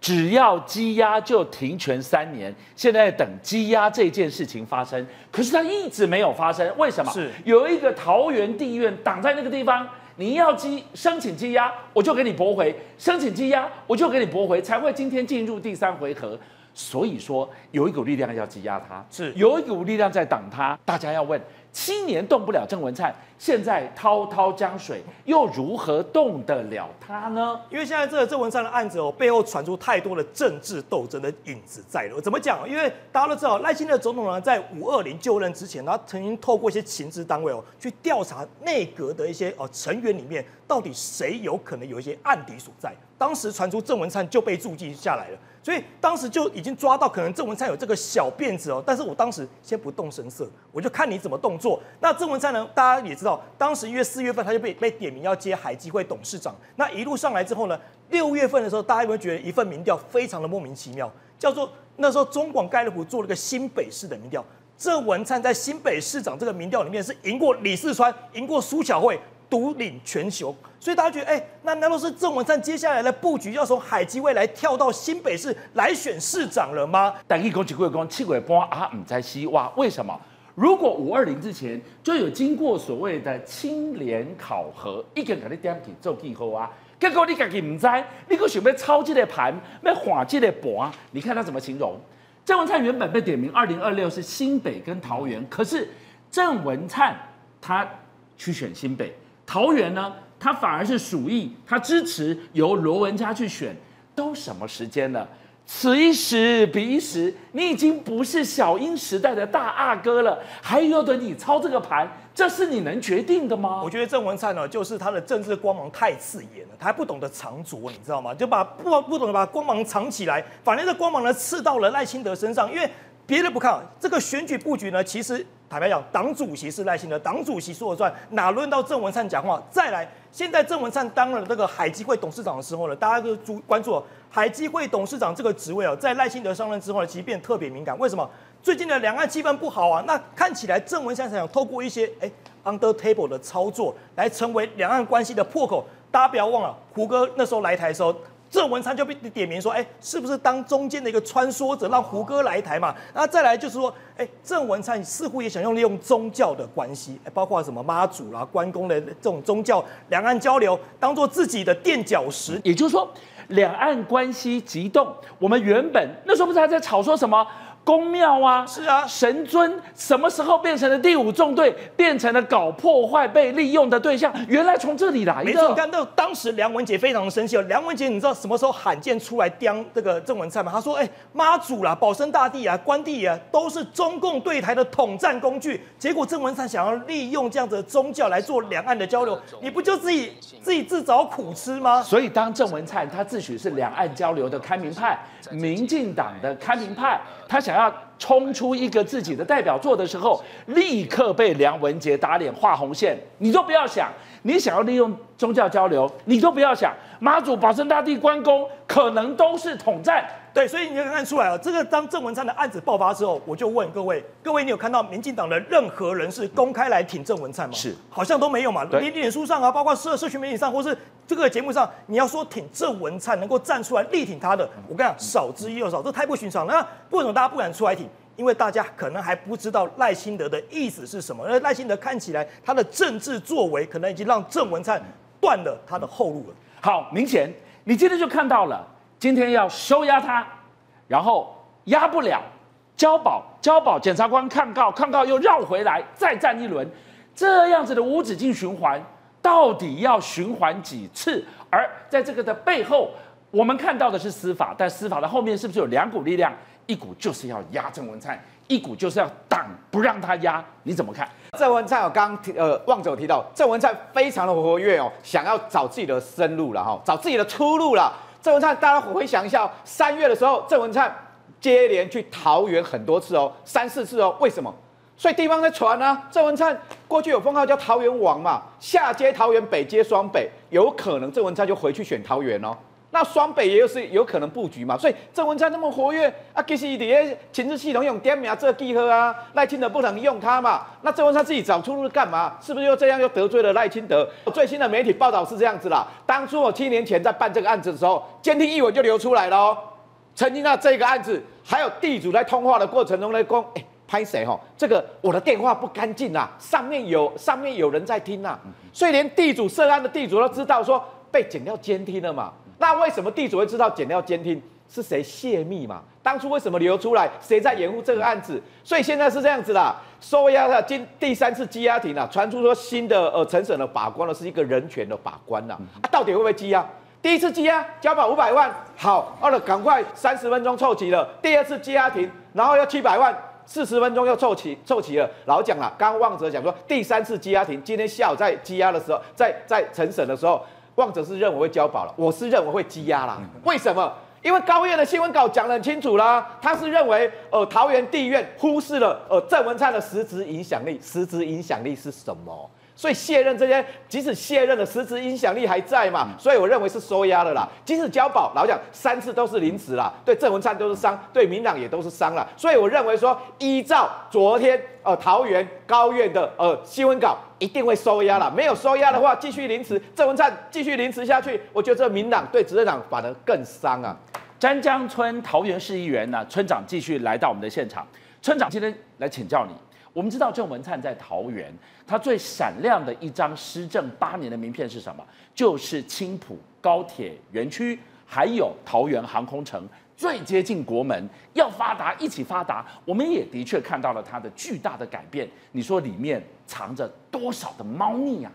只要羁押就停权三年，现在等羁押这件事情发生，可是它一直没有发生，为什么？是有一个桃园地院挡在那个地方，你要羁申请羁押，我就给你驳回；申请羁押，我就给你驳回，才会今天进入第三回合。所以说，有一股力量要挤压他，是有一股力量在挡他。大家要问：七年动不了郑文灿，现在滔滔江水又如何动得了他呢？因为现在这个郑文灿的案子哦，背后传出太多的政治斗争的影子在了。怎么讲？因为大家都知道，赖清德总统呢，在五二零就任之前，他曾经透过一些情资单位哦，去调查内阁的一些哦成员里面，到底谁有可能有一些案底所在。当时传出郑文灿就被注记下来了。所以当时就已经抓到可能郑文灿有这个小辫子哦，但是我当时先不动声色，我就看你怎么动作。那郑文灿呢？大家也知道，当时因为四月份他就被被点名要接海基会董事长。那一路上来之后呢，六月份的时候，大家有没有觉得一份民调非常的莫名其妙？叫做那时候中广盖勒普做了个新北市的民调，郑文灿在新北市长这个民调里面是赢过李四川，赢过苏巧慧。独领全球，所以大家觉得，哎，那难道是郑文灿接下来的布局要从海基未来跳到新北市来选市长了吗？但一公几月公七月半啊，唔在西哇？为什么？如果五二零之前就有经过所谓的清廉考核，一个人你点起做记号啊，结果你自己唔知，你个想要抄这个盘，要画这个盘，你看他怎么形容？郑文灿原本被点名二零二六是新北跟桃园，可是郑文灿他去选新北。桃园呢，他反而是鼠疫，他支持由罗文嘉去选，都什么时间了？此一时彼一时，你已经不是小英时代的大阿哥了，还要等你操这个盘，这是你能决定的吗？我觉得郑文灿呢，就是他的政治光芒太刺眼了，他还不懂得藏拙，你知道吗？就把不不懂得把光芒藏起来，反正这光芒呢刺到了赖清德身上，因为别的不看，这个选举布局呢，其实。坦白讲，党主席是赖清德，党主席说了算，哪轮到郑文灿讲话？再来，现在郑文灿当了这个海基会董事长的时候呢，大家都注关注海基会董事长这个职位哦，在赖清德上任之后呢，其实变特别敏感。为什么？最近的两岸气氛不好啊，那看起来郑文灿想透过一些哎 under table 的操作来成为两岸关系的破口。大家不要忘了，胡歌那时候来台的时候。郑文灿就被点名说，哎，是不是当中间的一个穿梭者，让胡歌来台嘛？那再来就是说，哎，郑文灿似乎也想用利用宗教的关系，包括什么妈祖啦、关公的这种宗教，两岸交流当做自己的垫脚石。也就是说，两岸关系急动，我们原本那时候不是还在吵说什么宫庙啊，是啊神尊什么时候变成了第五纵队，变成了搞破坏被利用的对象？原来从这里来的。没错，你看到当时梁文杰非常生气哦。梁文杰，你知道什么时候罕见出来刁这个郑文灿吗？他说：“哎，妈祖啦、保生大帝啊、关帝啊，都是中共对台的统战工具。”结果郑文灿想要利用这样子的宗教来做两岸的交流，你不就自己自己自找苦吃吗？所以当郑文灿他自诩是两岸交流的开明派，民进党的开明派，他想要冲出一个自己的代表作的时候，立刻被梁文杰打脸画红线。你都不要想，你想要利用宗教交流，你都不要想，妈祖、保生大帝、关公可能都是统战。对，所以你就看出来了，这个当郑文灿的案子爆发之后，我就问各位，各位你有看到民进党的任何人士公开来挺郑文灿吗？是，好像都没有嘛。对连脸书上啊，包括社社群媒体上，或是这个节目上，你要说挺郑文灿，能够站出来力挺他的，我跟你讲，少之又少，这太不寻常了。那为什么大家不敢出来挺？因为大家可能还不知道赖清德的意思是什么。而赖清德看起来他的政治作为，可能已经让郑文灿断了他的后路了。好，明显你今天就看到了，今天要收押他，然后压不了，交保，交保，检察官抗告，抗告又绕回来，再战一轮，这样子的无止境循环，到底要循环几次？而在这个的背后，我们看到的是司法，但司法的后面是不是有两股力量？一股就是要压郑文灿，一股就是要挡不让他压，你怎么看？郑文灿，我刚提呃，旺总提到郑文灿非常的活跃哦，想要找自己的生路了哈，找自己的出路了。郑文灿，大家回想一下哦，三月的时候，郑文灿接连去桃园很多次哦，三四次哦，为什么？所以地方在传啊，郑文灿过去有封号叫桃园王嘛，下接桃园，北接双北，有可能郑文灿就回去选桃园哦。那双北也有是有可能布局嘛，所以郑文灿那么活跃啊，其实底下情治系统用点名这记号啊，赖清德不能用他嘛，那郑文灿自己找出路干嘛？是不是又这样又得罪了赖清德？最新的媒体报道是这样子啦，当初我七年前在办这个案子的时候，监听译文就流出来了哦，曾经那这个案子还有地主在通话的过程中呢，讲哎拍谁哈？这个我的电话不干净啊，上面有上面有人在听呐，所以连地主涉案的地主都知道说被剪掉监听了嘛。那为什么地主会知道剪掉监听是谁泄密嘛？当初为什么流出来？谁在掩护这个案子？所以现在是这样子啦，收押的今第三次羁押庭啊，传出说新的呃陈审的法官呢是一个人权的法官呐、啊，到底会不会羁押？第一次羁押交保五百万，好，二了赶快三十分钟凑齐了。第二次羁押庭，然后要七百万，四十分钟又凑齐凑齐了。老讲了，刚刚旺哲讲说第三次羁押庭，今天下午在羁押的时候，在在陈审的时候。望者是认为会交保了，我是认为会积压啦。为什么？因为高院的新闻稿讲得很清楚啦，他是认为呃桃园地院忽视了呃郑文灿的实质影响力，实质影响力是什么？所以卸任这些，即使卸任的实质影响力还在嘛，所以我认为是收押了啦。即使交保，老讲三次都是临时啦，对郑文灿都是伤，对民党也都是伤了。所以我认为说，依照昨天呃桃园高院的呃新闻稿，一定会收押了。没有收押的话，继续临时，郑文灿继续临时下去，我觉得这民党对执政党反而更伤啊。詹江村桃园市议员呢，村长继续来到我们的现场。村长今天来请教你。我们知道郑文灿在桃园，他最闪亮的一张施政八年的名片是什么？就是青浦高铁园区，还有桃园航空城，最接近国门，要发达一起发达。我们也的确看到了它的巨大的改变。你说里面藏着多少的猫腻啊？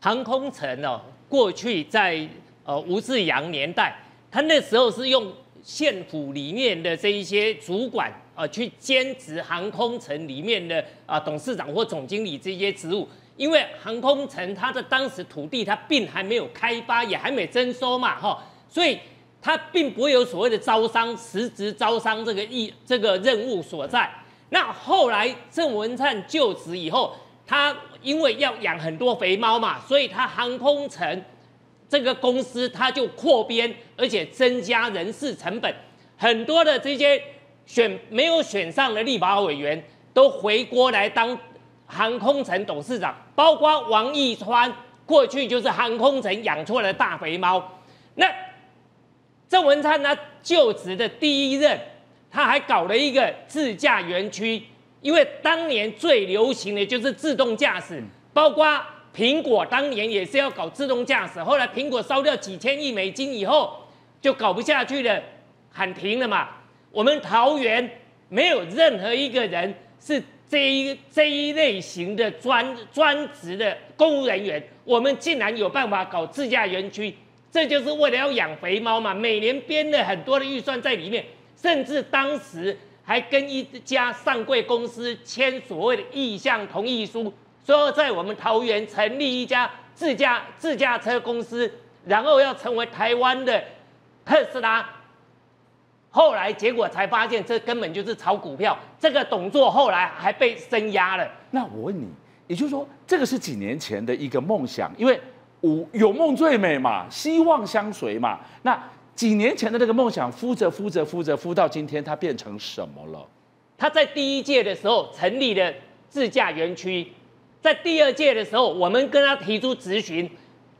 航空城哦，过去在呃吴志阳年代，他那时候是用县府里面的这一些主管。呃，去兼职航空城里面的啊董事长或总经理这些职务，因为航空城它的当时土地它并还没有开发，也还没征收嘛，哈，所以它并不会有所谓的招商实质招商这个意这个任务所在。那后来郑文灿就职以后，他因为要养很多肥猫嘛，所以他航空城这个公司他就扩编，而且增加人事成本，很多的这些。选没有选上的立法委员都回国来当航空城董事长，包括王义川，过去就是航空城养出来的大肥猫。那郑文灿他就职的第一任，他还搞了一个自驾园区，因为当年最流行的就是自动驾驶，包括苹果当年也是要搞自动驾驶，后来苹果烧掉几千亿美金以后，就搞不下去了，喊停了嘛。我们桃园没有任何一个人是这一这一类型的专专职的公务人员，我们竟然有办法搞自驾园区，这就是为了要养肥猫嘛。每年编了很多的预算在里面，甚至当时还跟一家上柜公司签所谓的意向同意书，说在我们桃园成立一家自驾自驾车公司，然后要成为台湾的特斯拉。后来结果才发现，这根本就是炒股票。这个董座后来还被升压了。那我问你，也就是说，这个是几年前的一个梦想，因为有有梦最美嘛，希望相随嘛。那几年前的那个梦想，敷着敷着敷着敷到今天，它变成什么了？他在第一届的时候成立了自驾园区，在第二届的时候，我们跟他提出咨询，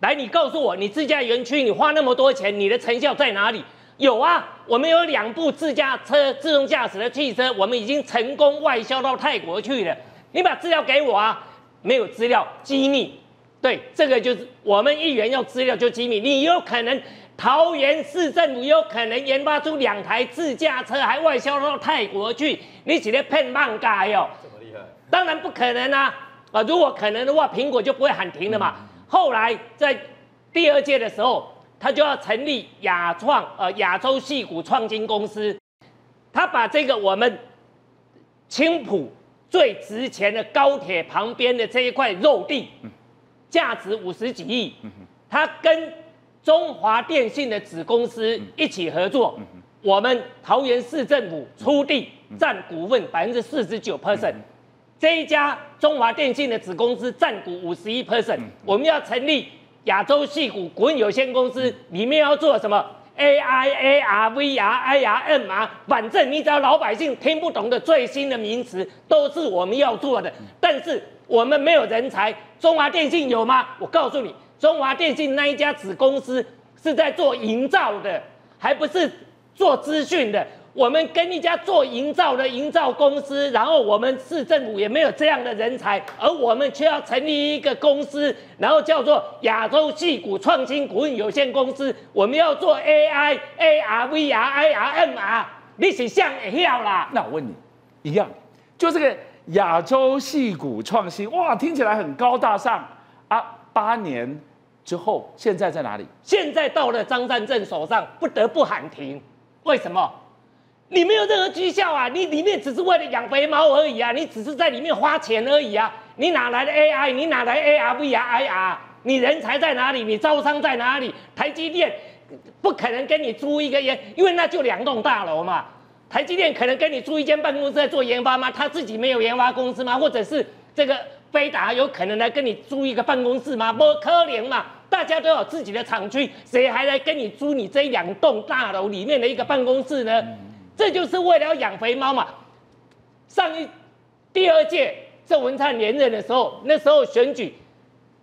来，你告诉我，你自驾园区你花那么多钱，你的成效在哪里？有啊，我们有两部自驾车、自动驾驶的汽车，我们已经成功外销到泰国去了。你把资料给我啊，没有资料，机密。对，这个就是我们议员要资料就机密。你有可能桃园市政府有可能研发出两台自驾车，还外销到泰国去，你直接骗漫改哦？这么厉害？当然不可能啊！啊，如果可能的话，苹果就不会喊停了嘛。后来在第二届的时候。他就要成立亚创，呃，亚洲戏股创新公司。他把这个我们青浦最值钱的高铁旁边的这一块肉地，价值五十几亿，他跟中华电信的子公司一起合作，我们桃园市政府出地占股份百分之四十九 percent，这一家中华电信的子公司占股五十一 percent，我们要成立。亚洲戏股股份有限公司里面要做什么？AI、AR、VR、IR、MR，反正你只要老百姓听不懂的最新的名词，都是我们要做的。但是我们没有人才，中华电信有吗？我告诉你，中华电信那一家子公司是在做营造的，还不是做资讯的。我们跟一家做营造的营造公司，然后我们市政府也没有这样的人才，而我们却要成立一个公司，然后叫做亚洲戏股创新股份有限公司，我们要做 AI、AR、VR、IR、MR，你是想也要啦？那我问你，一样，就这个亚洲戏股创新，哇，听起来很高大上啊！八年之后，现在在哪里？现在到了张善政手上，不得不喊停，为什么？你没有任何绩效啊！你里面只是为了养肥猫而已啊！你只是在里面花钱而已啊！你哪来的 AI？你哪来 AR、VR、IR？你人才在哪里？你招商在哪里？台积电不可能跟你租一个研，因为那就两栋大楼嘛。台积电可能跟你租一间办公室在做研发吗？他自己没有研发公司吗？或者是这个飞达有可能来跟你租一个办公室吗？不可能嘛！大家都有自己的厂区，谁还来跟你租你这两栋大楼里面的一个办公室呢？这就是为了养肥猫嘛。上一第二届郑文灿连任的时候，那时候选举，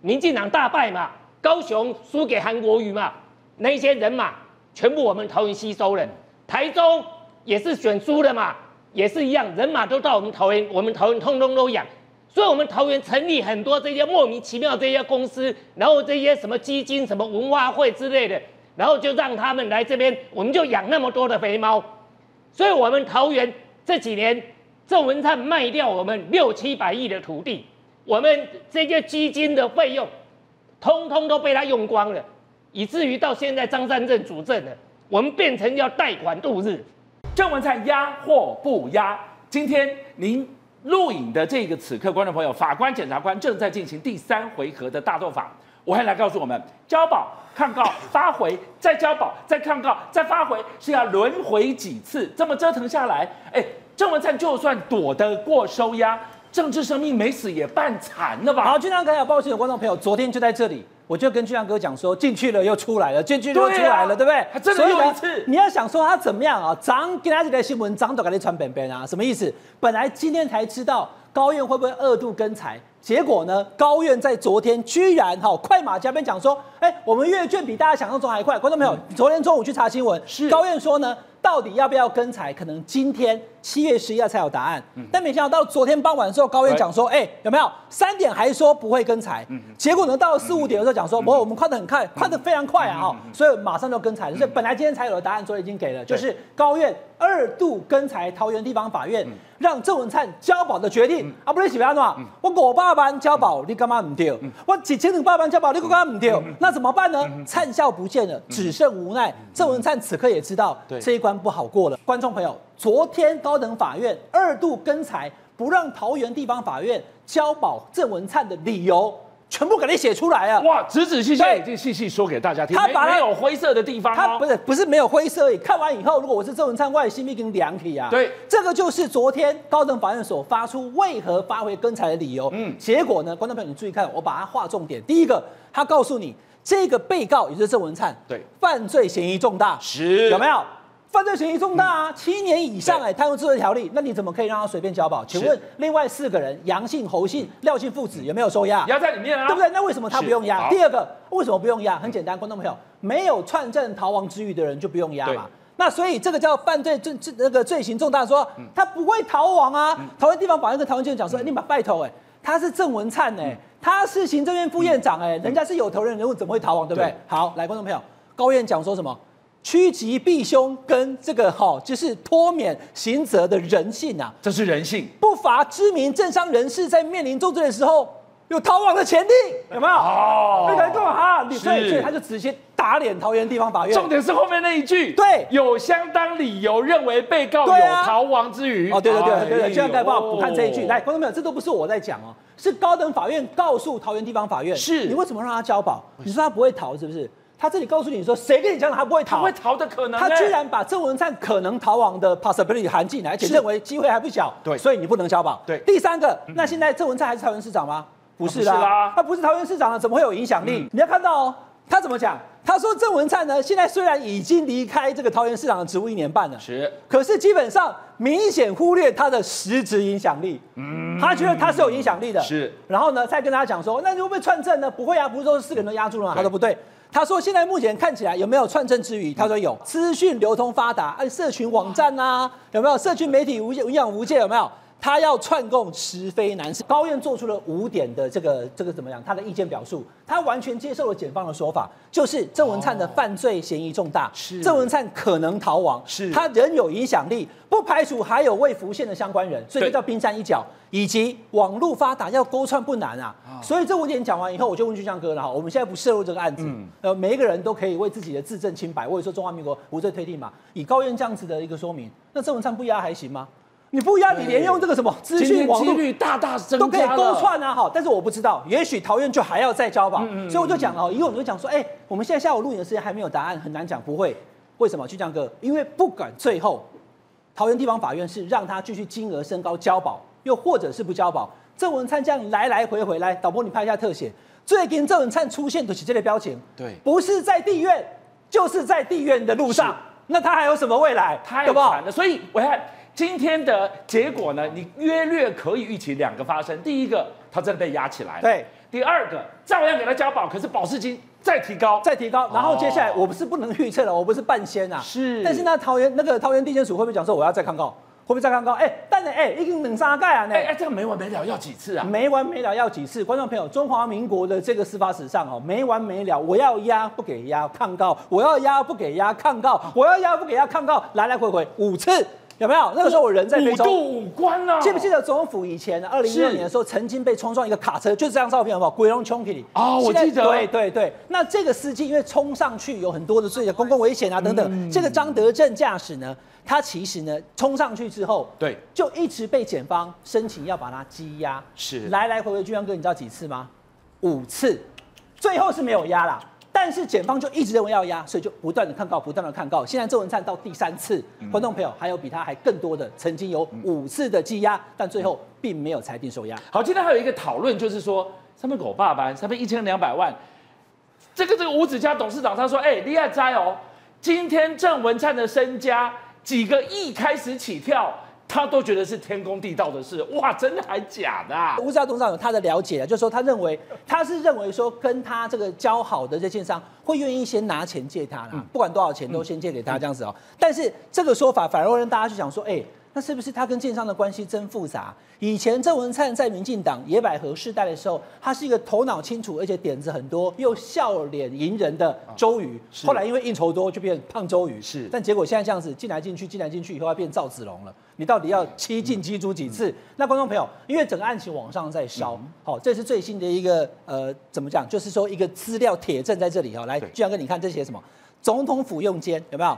民进党大败嘛，高雄输给韩国瑜嘛，那些人马全部我们桃园吸收了。台中也是选输了嘛，也是一样，人马都到我们桃园，我们桃园通通都养。所以，我们桃园成立很多这些莫名其妙这些公司，然后这些什么基金、什么文化会之类的，然后就让他们来这边，我们就养那么多的肥猫。所以，我们桃园这几年，郑文灿卖掉我们六七百亿的土地，我们这些基金的费用，通通都被他用光了，以至于到现在张三镇主政了，我们变成要贷款度日。郑文灿压或不压？今天您录影的这个此刻，观众朋友，法官、检察官正在进行第三回合的大斗法。我还来告诉我们，交保、抗告、发回，再交保、再抗告、再发回，是要轮回几次？这么折腾下来，哎，郑文灿就算躲得过收押，政治生命没死也半残了吧？好，俊亮哥，有抱歉的观众朋友，昨天就在这里，我就跟俊亮哥讲说，进去了又出来了，进去了又出来了，对不对？还真的有一次，你要想说他怎么样啊？张给他这个新闻，张都给你传本本啊？什么意思？本来今天才知道高院会不会二度跟裁。结果呢？高院在昨天居然哈快马加鞭讲说，哎，我们阅卷比大家想象中还快。观众朋友，昨天中午去查新闻，是高院说呢，到底要不要跟裁？可能今天七月十一号才有答案。但没想到到昨天傍晚的时候，高院讲说，哎，有没有？三点还说不会跟裁，结果呢到了四五点的时候讲说，不，我们快得很快，快得非常快啊，哈，所以马上就跟裁了。所以本来今天才有的答案，昨天已经给了，就是高院二度跟裁桃园地方法院让郑文灿交保的决定。啊，不是喜欢的嘛？我五百万交保，你干嘛唔丢？我几千两百万交保，你干嘛唔丢？那怎么办呢？灿笑不见了，只剩无奈。郑文灿此刻也知道这一关不好过了。观众朋友，昨天高等法院二度跟裁，不让桃园地方法院交保郑文灿的理由。全部给你写出来啊！哇，仔仔细细对已经细细说给大家听，他把它没有灰色的地方哦。他不是不是没有灰色而已。看完以后，如果我是郑文灿，我也心里跟凉体啊。对，这个就是昨天高等法院所发出为何发回跟裁的理由。嗯，结果呢，观众朋友你注意看，我把它划重点。第一个，他告诉你这个被告也就是郑文灿，对，犯罪嫌疑重大，是有没有？犯罪嫌疑重大啊，七年以上哎，贪污治罪条例，那你怎么可以让他随便交保？请问另外四个人杨姓、侯姓、廖姓父子有没有收押？压在里面啊，对不对？那为什么他不用押？第二个，为什么不用押？很简单，观众朋友，没有串证逃亡之余的人就不用押嘛。那所以这个叫犯罪罪罪那个罪行重大，说嗯他不会逃亡啊。桃园地方法院跟桃园监狱讲说，你把拜托哎，他是郑文灿嗯哎，他是行政院副院长哎，人家是有头人人物，怎么会逃亡？对不对对？好，来观众朋友，高院讲说什么？趋吉避凶跟这个哈、就是脱免刑责的人性啊，这是人性。不乏知名政商人士在面临重罪的时候有逃亡的潜力，有没有？哦那个人干嘛哈？你所以是所以他就直接打脸桃园地方法院。重点是后面那一句，对有相当理由认为被告有逃亡之余。哦，对对对对对，哎呦就像盖报补看这一句，来，观众朋友，这都不是我在讲哦，是高等法院告诉桃园地方法院，是你为什么让他交保？你说他不会逃是不是？他这里告诉你说，谁跟你讲他不会逃？他会逃的可能呢？他居然把郑文灿可能逃亡的 possibility 含进来，而且是认为机会还不小，对所以你不能交保。对第三个，那现在郑文灿还是桃园市长吗？不是啦，不是啦他不是桃园市长了，怎么会有影响力？你要看到哦，他怎么讲？他说郑文灿呢，现在虽然已经离开这个桃园市长的职务一年半了，是可是基本上明显忽略他的实质影响力。嗯，他觉得他是有影响力的。是，然后呢，再跟大家讲说，那你会不会串证呢？不会啊，不是说四个人都压住了吗？他说不对。他说现在目前看起来有没有串证之余？他说有，资讯流通发达，按社群网站啊，有没有社群媒体无无氧无界有没有？他要串供实非难事。高院做出了五点的这个这个怎么样？他的意见表述，他完全接受了检方的说法，就是郑文灿的犯罪嫌疑重大，是郑文灿可能逃亡，是他仍有影响力，不排除还有未浮现的相关人，所以这叫冰山一角。以及网络发达，要勾串不难啊。所以这五点讲完以后，我就问俊相哥了哈，我们现在不涉入这个案子，呃，每一个人都可以为自己的自证清白，或者说中华民国无罪推定嘛。以高院这样子的一个说明，那郑文灿不压还行吗？你不压，你连用这个什么资讯网络率大大增都可以勾串啊，哈，但是我不知道，也许桃园就还要再交保，所以我就讲了哦，以后我们就讲说，哎，我们现在下午录影的时间还没有答案，很难讲，不会，为什么？去江哥，因为不管最后桃园地方法院是让他继续金额升高交保，又或者是不交保，郑文灿这样来来回回来，导播你拍一下特写，最近郑文灿出现的是这类标情，对不是在地院，就是在地院的路上，那他还有什么未来？太惨？了。所以我看今天的结果呢，你约略可以预期两个发生。第一个，他真的被压起来了。对。第二个，照样给他交保，可是保释金再提高。再提高，然后接下来我不是不能预测了，我不是半仙啊。是但是呢，桃园那个桃园地检署会不会讲说我要再抗告？会不会再抗告？哎，但呢，哎，已经冷沙盖啊呢。哎哎，这个没完没了要几次啊？没完没了要几次？观众朋友，中华民国的这个司法史上哦，没完没了，我要压不给压抗告，我要压不给压抗告，我要压不给压抗告，来来回回五次，有没有？那个时候我人在非洲。五度五关啊！记不记得总统府以前二零一六年的时候，曾经被冲撞一个卡车，就是这张照片，好不好？鬼龙冲起哦我现在记得对对对，那这个司机因为冲上去有很多的罪的公共危险啊等等，嗯这个张德正驾驶呢，他其实呢冲上去之后，对，就一直被检方申请要把他羁押，是来来回回，居然哥你知道几次吗？五次，最后是没有押啦。但是检方就一直认为要压，所以就不断的抗告，不断的抗告。现在郑文灿到第三次，嗯观众朋友还有比他还更多的，曾经有五次的羁押，但最后并没有裁定收押。好，今天还有一个讨论，就是说上面狗爸班上面一千两百万，这个这个吴子嘉董事长他说，哎、厉害哉哦，今天郑文灿的身家几个亿开始起跳，他都觉得是天公地道的事，哇，真的还假的、啊？吴志尧董事长有他的了解，就是说他认为他是认为说跟他这个交好的这建商会愿意先拿钱借他啦，不管多少钱都先借给他这样子哦。但是这个说法反而会让大家去想说，哎，那是不是他跟建商的关系真复杂？以前郑文灿在民进党野百合世代的时候，他是一个头脑清楚而且点子很多又笑脸迎人的周瑜，后来因为应酬多就变胖周瑜，是，但结果现在这样子进来进去进来进去以后要变赵子龙了，你到底要七进七出几次？那观众朋友，因为整个案情往上在烧，好，这是最新的一个呃怎么讲？就是说一个资料铁证在这里哈，来，居然哥你看这写什么？总统府用监有没有？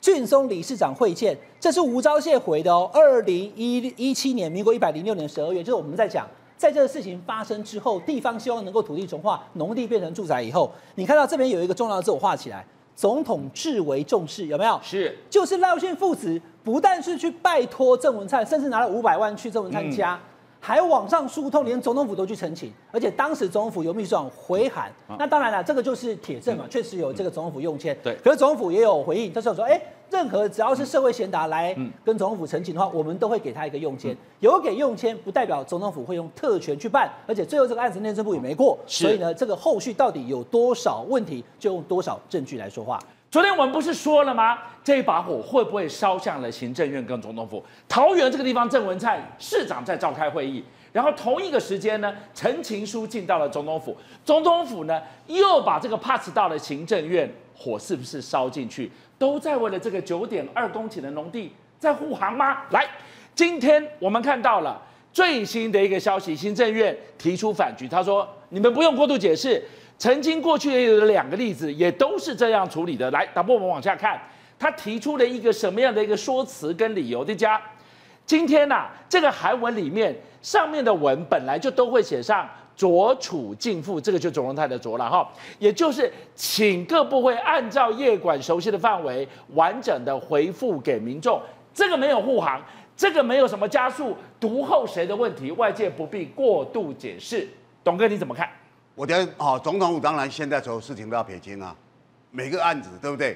俊松理事长会见，这是吴钊燮回的哦。二零一一七年，民国一百零六年十二月，就是我们在讲，在这个事情发生之后，地方希望能够土地重划，农地变成住宅以后，你看到这边有一个重要的字，我画起来，总统至为重视，有没有？是，就是赖信父子不但是去拜托郑文灿，甚至拿了五百万去郑文灿家。还往上疏通，连总统府都去澄清，而且当时总统府有秘书长回函，那当然了，这个就是铁证嘛，确实有这个总统府用签。对，可是总统府也有回应，他是说，哎，任何只要是社会贤达来跟总统府澄清的话，我们都会给他一个用签。有给用签，不代表总统府会用特权去办，而且最后这个案子内政部也没过，所以呢，这个后续到底有多少问题，就用多少证据来说话。昨天我们不是说了吗？这把火会不会烧向了行政院跟总统府？桃园这个地方，郑文灿市长在召开会议，然后同一个时间呢，陈情书进到了总统府，总统府呢又把这个 pass 到了行政院，火是不是烧进去？都在为了这个九点二公顷的农地在护航吗？来，今天我们看到了最新的一个消息，行政院提出反局，他说你们不用过度解释。曾经过去也有两个例子，也都是这样处理的。来，打波我们往下看，他提出了一个什么样的一个说辞跟理由？大家，今天呐，这个韩文里面上面的文本来就都会写上“卓处敬父”，这个就卓荣泰的卓了哈，也就是请各部会按照业管熟悉的范围，完整的回复给民众。这个没有护航，这个没有什么加速读后谁的问题，外界不必过度解释。董哥你怎么看？我觉得，哦，总统府当然现在所有事情都要北京啊，每个案子对不对？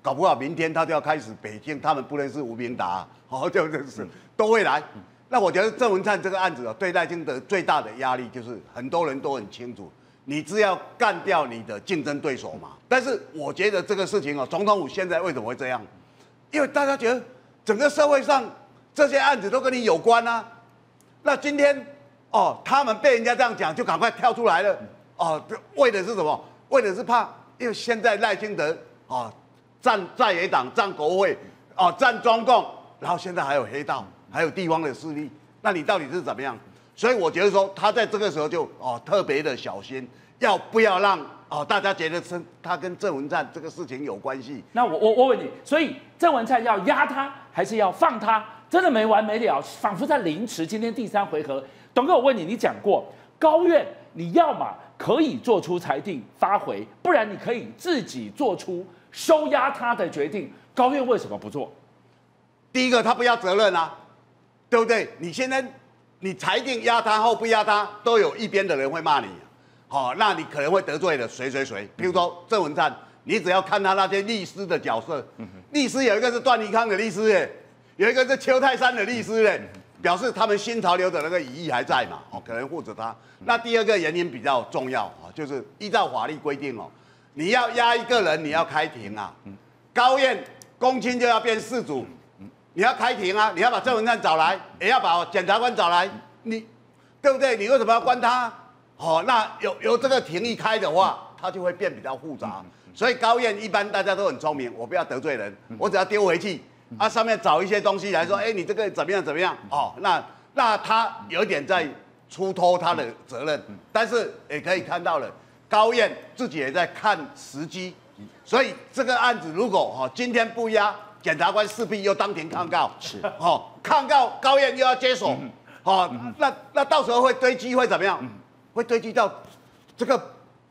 搞不好明天他就要开始北京，他们不认识吴明达，哦，就 [LAUGHS] 就是都会来。那我觉得郑文灿这个案子啊，对赖清德最大的压力就是很多人都很清楚，你只要干掉你的竞争对手嘛。但是我觉得这个事情哦，总统府现在为什么会这样？因为大家觉得整个社会上这些案子都跟你有关啊。那今天哦，他们被人家这样讲，就赶快跳出来了。哦，为的是什么？为的是怕，因为现在赖清德啊，占在野党，占国会，哦，占中共，然后现在还有黑道，还有地方的势力，那你到底是怎么样？所以我觉得说，他在这个时候就哦特别的小心，要不要让哦大家觉得是他跟郑文灿这个事情有关系？那我我我问你，所以郑文灿要压他，还是要放他？真的没完没了，仿佛在凌迟。今天第三回合，董哥，我问你，你讲过高院，你要嘛？可以做出裁定发回，不然你可以自己做出收押他的决定。高院为什么不做？第一个，他不要责任啊，对不对？你现在你裁定压他或不压他，都有一边的人会骂你，好，那你可能会得罪了谁谁谁。比如说郑文灿，你只要看他那些律师的角色，律师有一个是段宜康的律师诶，有一个是邱泰山的律师诶。表示他们新潮流的那个疑义还在嘛？哦，可能护着他。那第二个原因比较重要啊，就是依照法律规定哦，你要押一个人，你要开庭啊。高院公卿就要变事主，你要开庭啊，你要把郑文灿找来，也要把检察官找来，你对不对？你为什么要关他？哦，那有由这个庭一开的话，他就会变比较复杂。所以高院一般大家都很聪明，我不要得罪人，我只要丢回去。啊，上面找一些东西来说，哎，你这个怎么样怎么样？哦，那那他有点在出脱他的责任，但是也可以看到了，高院自己也在看时机，所以这个案子如果哈今天不押，检察官势必又当庭抗告，是，哦，抗告高院又要接手，哦，那那到时候会堆积会怎么样？会堆积到这个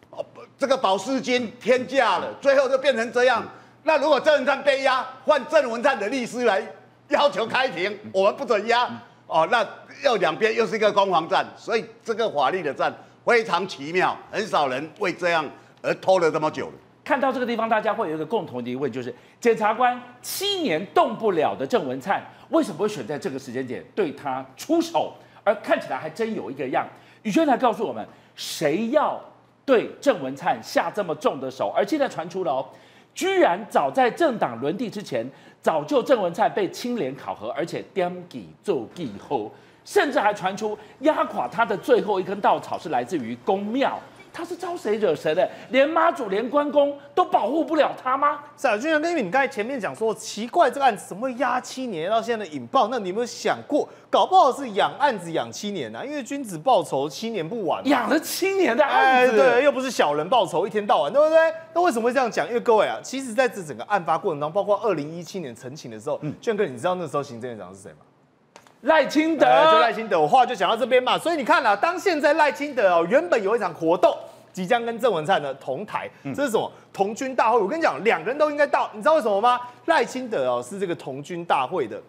哦这个保释金天价了，最后就变成这样。那如果郑文灿被押，换郑文灿的律师来要求开庭，我们不准押哦，那又两边又是一个攻防战，所以这个法律的战非常奇妙，很少人为这样而拖了这么久看到这个地方，大家会有一个共同的疑问，就是检察官七年动不了的郑文灿，为什么会选在这个时间点对他出手？而看起来还真有一个样。宇轩来告诉我们，谁要对郑文灿下这么重的手？而现在传出了哦。居然早在政党轮替之前，早就郑文灿被清廉考核，而且颠给奏记后，甚至还传出压垮他的最后一根稻草是来自于公庙。他是招谁惹谁的？连妈祖、连关公都保护不了他吗？是啊，就像跟你刚才前面讲说，奇怪这个案子怎么会压七年到现在的引爆？那你有没有想过，搞不好是养案子养七年呢？因为君子报仇七年不晚，养了七年的案子，对，又不是小人报仇一天到晚，对不对？那为什么会这样讲？因为各位啊，其实在这整个案发过程当中，包括二零一七年陈情的时候，嗯，俊哥，你知道那时候行政院长是谁吗？赖清德，就赖清德，我话就讲到这边嘛。所以你看啊，当现在赖清德哦，原本有一场活动即将跟郑文灿呢同台，这是什么？同军大会。我跟你讲，两个人都应该到，你知道为什么吗？赖清德哦是这个同军大会的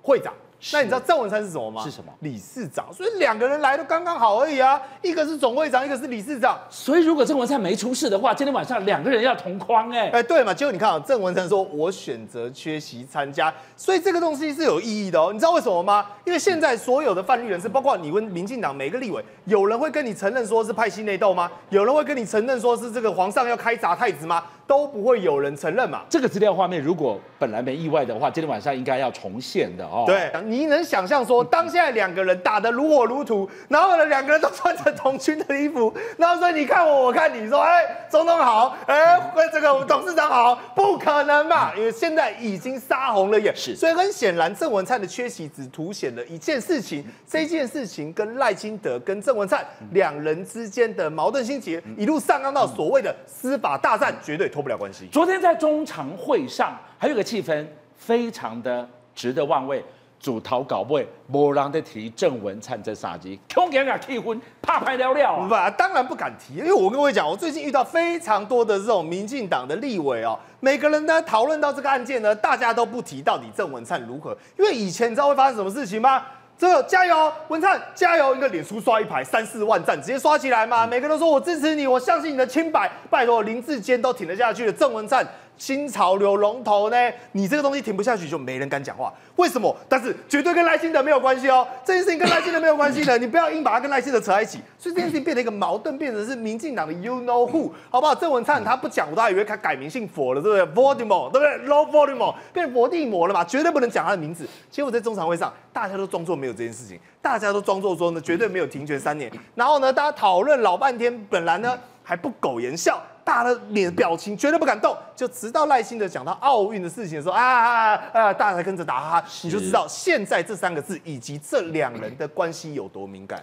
会长。那你知道郑文灿是什么吗？是什么？理事长。所以两个人来都刚刚好而已啊，一个是总会长，一个是理事长。所以如果郑文灿没出事的话，今天晚上两个人要同框哎哎对嘛？结果你看啊，郑文灿说我选择缺席参加，所以这个东西是有意义的哦。你知道为什么吗？因为现在所有的泛绿人士，包括你问民进党每个立委，有人会跟你承认说是派系内斗吗？有人会跟你承认说是这个皇上要开闸太子吗？都不会有人承认嘛。这个资料画面如果本来没意外的话，今天晚上应该要重现的哦。对，你能想象说，当现在两个人打得如火如荼，然后呢两个人都穿着同军的衣服，然后说你看我，我看你说，哎，总统好，哎，这个董事长好，不可能嘛，因为现在已经杀红了眼。是，所以很显然，郑文灿的缺席只凸显了一件事情，这件事情跟赖清德跟郑文灿两人之间的矛盾心结，一路上纲到所谓的司法大战，绝对。脱不了关系。昨天在中常会上，还有个气氛非常的值得万位。主逃搞不会，没人在提郑文灿这杀鸡，恐惊啊气婚，怕拍了了啊！不，当然不敢提，因为我跟各位讲，我最近遇到非常多的这种民进党的立委哦，每个人呢讨论到这个案件呢，大家都不提到底郑文灿如何，因为以前你知道会发生什么事情吗？这个加油，文灿加油！一个脸书刷一排三四万赞，直接刷起来嘛！每个人都说我支持你，我相信你的清白。拜托，林志坚都挺得下去的，郑文灿。新潮流龙头呢？你这个东西停不下去，就没人敢讲话。为什么？但是绝对跟赖清德没有关系哦。这件事情跟赖清德没有关系的，你不要硬把它跟赖清德扯在一起。所以这件事情变成一个矛盾，变成是民进党的 You know who，好不好？郑文灿他不讲，我都还以为他改名姓佛了，对不对？Volume，对不对？Low volume，变佛地魔了嘛？绝对不能讲他的名字。结果在中常会上，大家都装作没有这件事情，大家都装作说呢，绝对没有停权三年。然后呢，大家讨论老半天，本来呢还不苟言笑。大的脸表情绝对不敢动，就直到赖清德讲到奥运的事情的时候，啊啊啊！大家跟着打哈，你就知道现在这三个字以及这两人的关系有多敏感。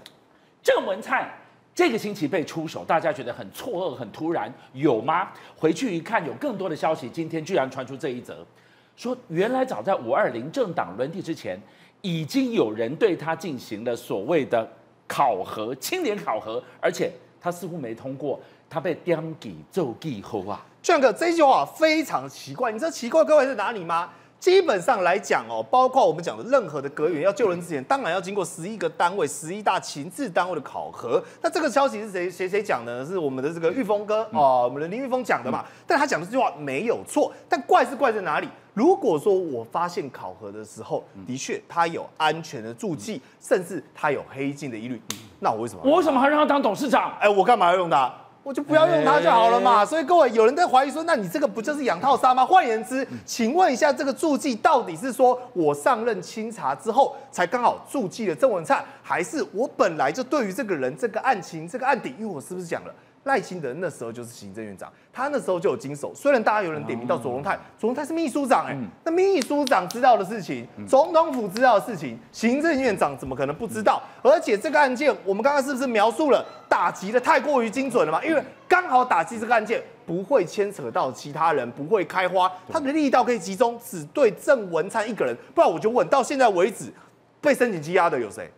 郑文灿这个星期被出手，大家觉得很错愕、很突然，有吗？回去一看，有更多的消息，今天居然传出这一则，说原来早在五二零政党轮替之前，已经有人对他进行了所谓的考核、青年考核，而且他似乎没通过。他被点给奏记后啊，俊哥这句话非常奇怪，你知道奇怪各位在哪里吗？基本上来讲哦，包括我们讲的任何的阁员要救人之前，当然要经过十一个单位、十一大情治单位的考核。那这个消息是谁谁谁讲的？是我们的这个玉峰哥哦，我们的林玉峰讲的嘛？但他讲的这句话没有错，但怪是怪在哪里？如果说我发现考核的时候，的确他有安全的注记，甚至他有黑金的疑虑，那我为什么？我为什么还让他当董事长？哎，我干嘛要用他？我就不要用它就好了嘛。所以各位有人在怀疑说，那你这个不就是养套杀吗？换言之，请问一下，这个注记到底是说我上任清查之后才刚好注记了郑文灿，还是我本来就对于这个人这个案情这个案底？因为我是不是讲了？赖清德那时候就是行政院长，他那时候就有经手。虽然大家有人点名到左荣泰，左荣泰是秘书长，哎，那秘书长知道的事情，总统府知道的事情，行政院长怎么可能不知道？而且这个案件，我们刚刚是不是描述了打击的太过于精准了嘛？因为刚好打击这个案件不会牵扯到其他人，不会开花，他的力道可以集中只对郑文灿一个人。不然我就问，到现在为止被申请羁押的有谁？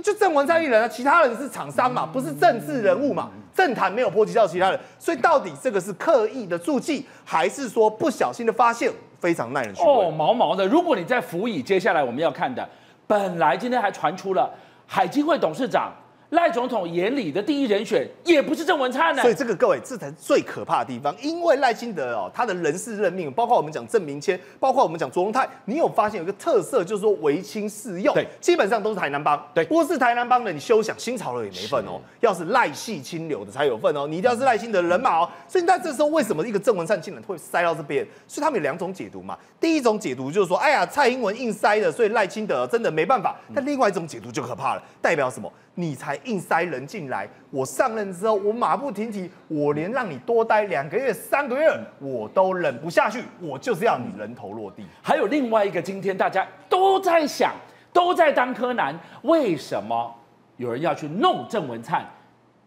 就郑文灿一人啊，其他人是厂商嘛，不是政治人物嘛，政坛没有波及到其他人，所以到底这个是刻意的注记，还是说不小心的发现，非常耐人寻味。哦，毛毛的。如果你在辅以接下来我们要看的，本来今天还传出了海基会董事长赖总统眼里的第一人选也不是郑文灿呢。所以这个各位，这才是最可怕的地方。因为赖清德哦，他的人事任命，包括我们讲郑明谦，包括我们讲卓荣泰，你有发现有一个特色，就是说唯亲适用，对，基本上都是台南帮。对，不是台南帮的，你休想新潮流也没份哦。要是赖系清流的才有份哦，你一定要是赖清德的人马哦。所以在这时候，为什么一个郑文灿竟然会塞到这边？所以他们有两种解读嘛。第一种解读就是说，哎呀，蔡英文硬塞的，所以赖清德真的没办法。但另外一种解读就可怕了，代表什么？你才硬塞人进来，我上任之后，我马不停蹄，我连让你多待两个月、三个月，我都忍不下去，我就是要你人头落地。还有另外一个，今天大家都在想，都在当柯南，为什么有人要去弄郑文灿？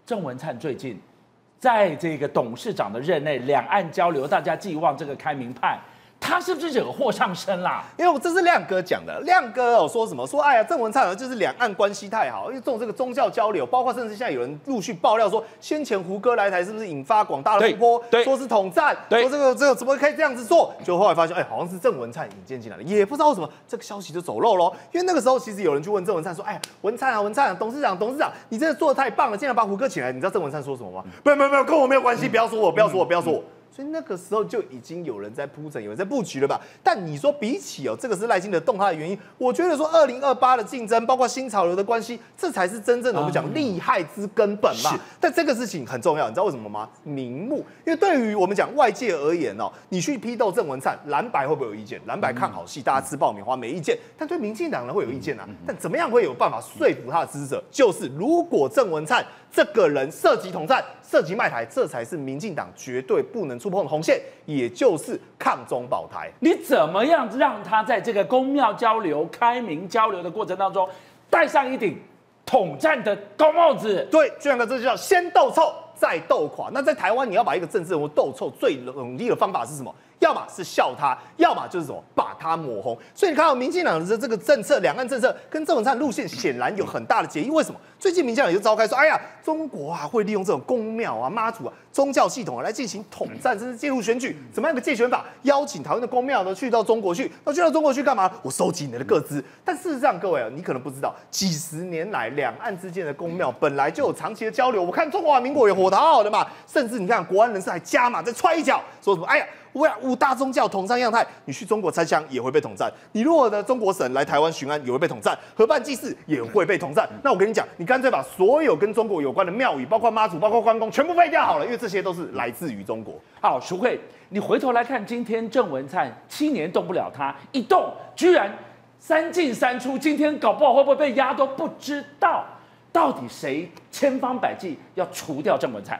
郑文灿最近在这个董事长的任内，两岸交流，大家寄望这个开明派。他是不是惹祸上身啦？因为我这是亮哥讲的，亮哥哦说什么？说哎呀，郑文灿就是两岸关系太好，因为这种这个宗教交流，包括甚至现在有人陆续爆料说，先前胡歌来台是不是引发广大的风波？对，说是统战，说这个这个怎么可以这样子做？就后来发现，哎，好像是郑文灿引荐进来的，也不知道为什么这个消息就走漏喽。因为那个时候其实有人去问郑文灿说，哎呀，文灿啊，文灿，啊董事长，董事长，你真的做的太棒了，竟然把胡歌请来，你知道郑文灿说什么吗？不，没有，没有，跟我没有关系，不要说我，不要说我，不要说我。所以那个时候就已经有人在铺陈，有人在布局了吧？但你说比起哦，这个是赖清德动他的原因，我觉得说二零二八的竞争，包括新潮流的关系，这才是真正的我们讲利害之根本嘛。但这个事情很重要，你知道为什么吗？名目，因为对于我们讲外界而言哦，你去批斗郑文灿，蓝白会不会有意见？蓝白看好戏，大家吃爆米花没意见。但对民进党人会有意见啊。但怎么样会有办法说服他的支持者？就是如果郑文灿这个人涉及统战。涉及卖台，这才是民进党绝对不能触碰的红线，也就是抗中保台。你怎么样让他在这个公庙交流、开明交流的过程当中，戴上一顶统战的高帽子？对，就像个这就叫先斗臭再斗垮。那在台湾，你要把一个政治人物斗臭，最容易的方法是什么？要么是笑他，要么就是什么把他抹红。所以你看到民进党的这个政策，两岸政策跟郑文灿路线显然有很大的结义。为什么？最近民进党就召开说，哎呀，中国啊会利用这种公庙啊、妈祖啊、宗教系统啊来进行统战，甚至介入选举。怎么样个借选法？邀请台湾的公庙呢去到中国去，那去到中国去干嘛？我收集你的个资。但事实上，各位啊，你可能不知道，几十年来两岸之间的公庙本来就有长期的交流。我看中华民国也活得好好的嘛，甚至你看国安人士还加码再踹一脚，说什么？哎呀。五五大宗教统战样态，你去中国拆枪也会被统战；你如果的中国省来台湾巡安也会被统战，合办祭祀也会被统战。那我跟你讲，你干脆把所有跟中国有关的庙宇，包括妈祖、包括关公，全部废掉好了，因为这些都是来自于中国。好，淑慧，你回头来看，今天郑文灿七年动不了他，一动居然三进三出，今天搞不好会不会被压都不知道。到底谁千方百计要除掉郑文灿？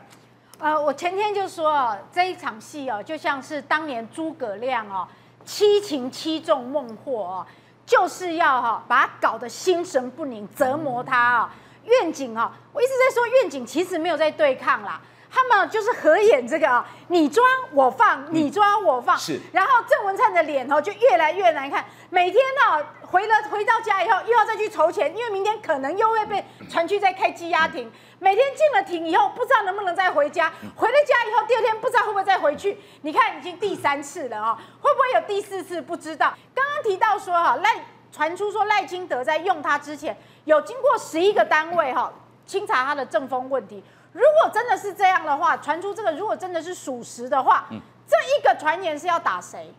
呃，我前天就说这一场戏哦，就像是当年诸葛亮哦，七擒七纵孟获哦，就是要哈把他搞得心神不宁，折磨他啊。愿景哈，我一直在说愿景其实没有在对抗啦，他们就是合演这个啊，你抓我放，你抓我放，是。然后郑文灿的脸哦就越来越难看，每天呢回了回到家以后又要再去筹钱，因为明天可能又会被传去再开羁押庭。每天进了庭以后，不知道能不能再回家。回了家以后，第二天不知道会不会再回去。你看，已经第三次了啊，会不会有第四次？不知道。刚刚提到说哈，赖传出说赖清德在用他之前，有经过十一个单位哈清查他的政风问题。如果真的是这样的话，传出这个如果真的是属实的话，这一个传言是要打谁？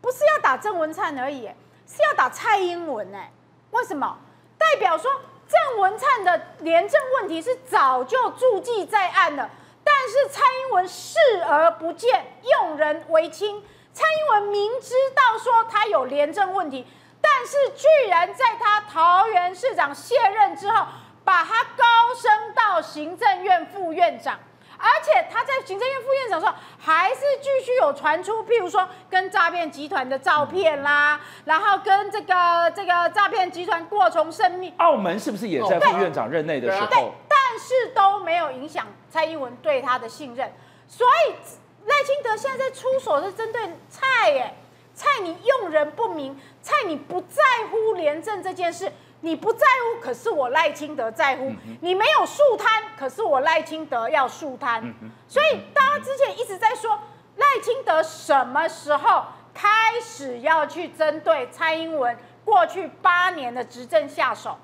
不是要打郑文灿而已，是要打蔡英文哎？为什么？代表说。郑文灿的廉政问题是早就注记在案了，但是蔡英文视而不见，用人唯亲。蔡英文明知道说他有廉政问题，但是居然在他桃园市长卸任之后，把他高升到行政院副院长。而且他在行政院副院长时候，还是继续有传出，譬如说跟诈骗集团的照片啦，然后跟这个这个诈骗集团过从甚密。澳门是不是也在副院长任内的时候？对，但是都没有影响蔡英文对他的信任。所以赖清德现在出手是针对蔡耶，蔡你用人不明，蔡你不在乎廉政这件事。你不在乎，可是我赖清德在乎。你没有树摊，可是我赖清德要树摊。所以大家之前一直在说，赖清德什么时候开始要去针对蔡英文过去八年的执政下手？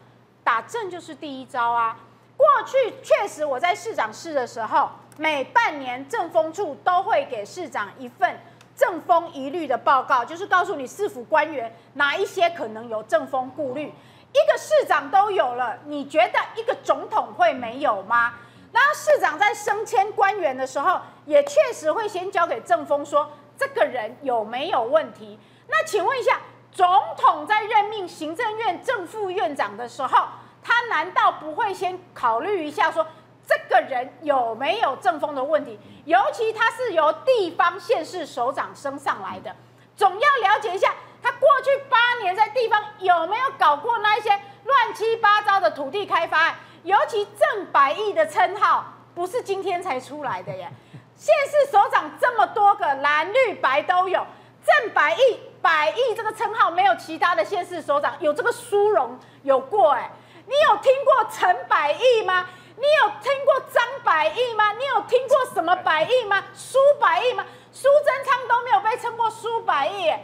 打正就是第一招啊！过去确实我在市长室的时候，每半年政风处都会给市长一份政风疑虑的报告，就是告诉你市府官员哪一些可能有政风顾虑。一个市长都有了，你觉得一个总统会没有吗？然后市长在升迁官员的时候，也确实会先交给政风说这个人有没有问题。那请问一下，总统在任命行政院正副院长的时候，他难道不会先考虑一下说这个人有没有政风的问题？尤其他是由地方县市首长升上来的，总要了解一下他过去八年在地方有没有搞过那一些乱七八糟的土地开发案。尤其郑百亿的称号不是今天才出来的耶，县市首长这么多个蓝绿白都有，郑百亿百亿这个称号没有其他的县市首长有这个殊荣有过哎，你有听过陈百亿吗？你有听过张百亿吗？你有听过什么百亿吗？苏百亿吗？苏贞昌都没有被称过苏百亿，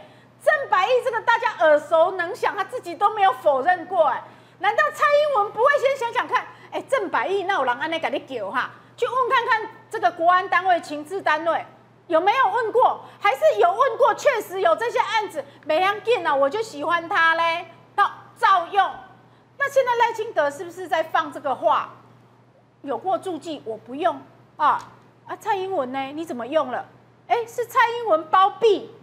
郑百亿这个大家耳熟能详，他自己都没有否认过哎。难道蔡英文不会先想想看？哎，郑百亿那有人安尼给你叫哈？去问看看这个国安单位、情治单位有没有问过？还是有问过？确实有这些案子，没样见啊，我就喜欢他嘞，到照用。那现在赖清德是不是在放这个话？有过注记，我不用啊啊！蔡英文呢？你怎么用了？哎，是蔡英文包庇，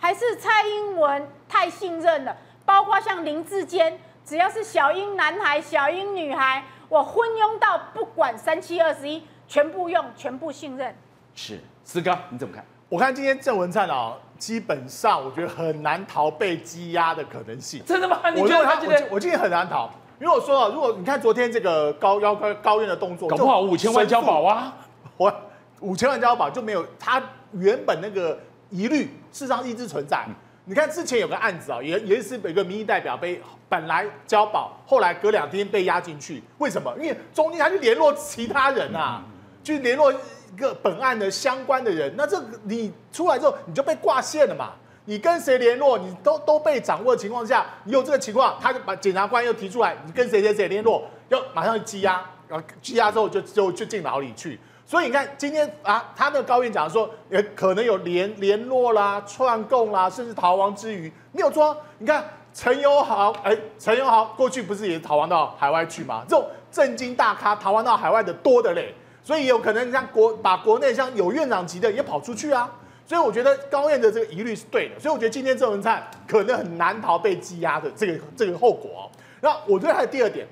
还是蔡英文太信任了？包括像林志坚。只要是小英男孩、小英女孩，我昏庸到不管三七二十一，全部用，全部信任。是思哥，你怎么看？我看今天郑文灿啊，基本上我觉得很难逃被积压的可能性。真的吗？我觉得他，今天我今天很难逃，因为我说了，如果你看昨天这个高腰高高院的动作，搞不好五千万交保啊，我五千万交保就没有他原本那个疑虑，事实上一直存在。你看之前有个案子啊，也也是有个民意代表被本来交保，后来隔两天被押进去，为什么？因为中间他去联络其他人啊，去联络一个本案的相关的人，那这你出来之后你就被挂线了嘛？你跟谁联络，你都都被掌握的情况下，你有这个情况，他就把检察官又提出来，你跟谁谁谁联络，要马上去羁押，然后羁押之后就就就进牢里去。所以你看，今天啊，他的高院讲说，也可能有联联络啦、串供啦，甚至逃亡之余，没有说。你看陈友豪，哎，陈友豪过去不是也逃亡到海外去吗？这种震惊大咖逃亡到海外的多的嘞，所以有可能像国把国内像有院长级的也跑出去啊。所以我觉得高院的这个疑虑是对的。所以我觉得今天郑文灿可能很难逃被羁押的这个这个后果哦。那我觉得还有第二点，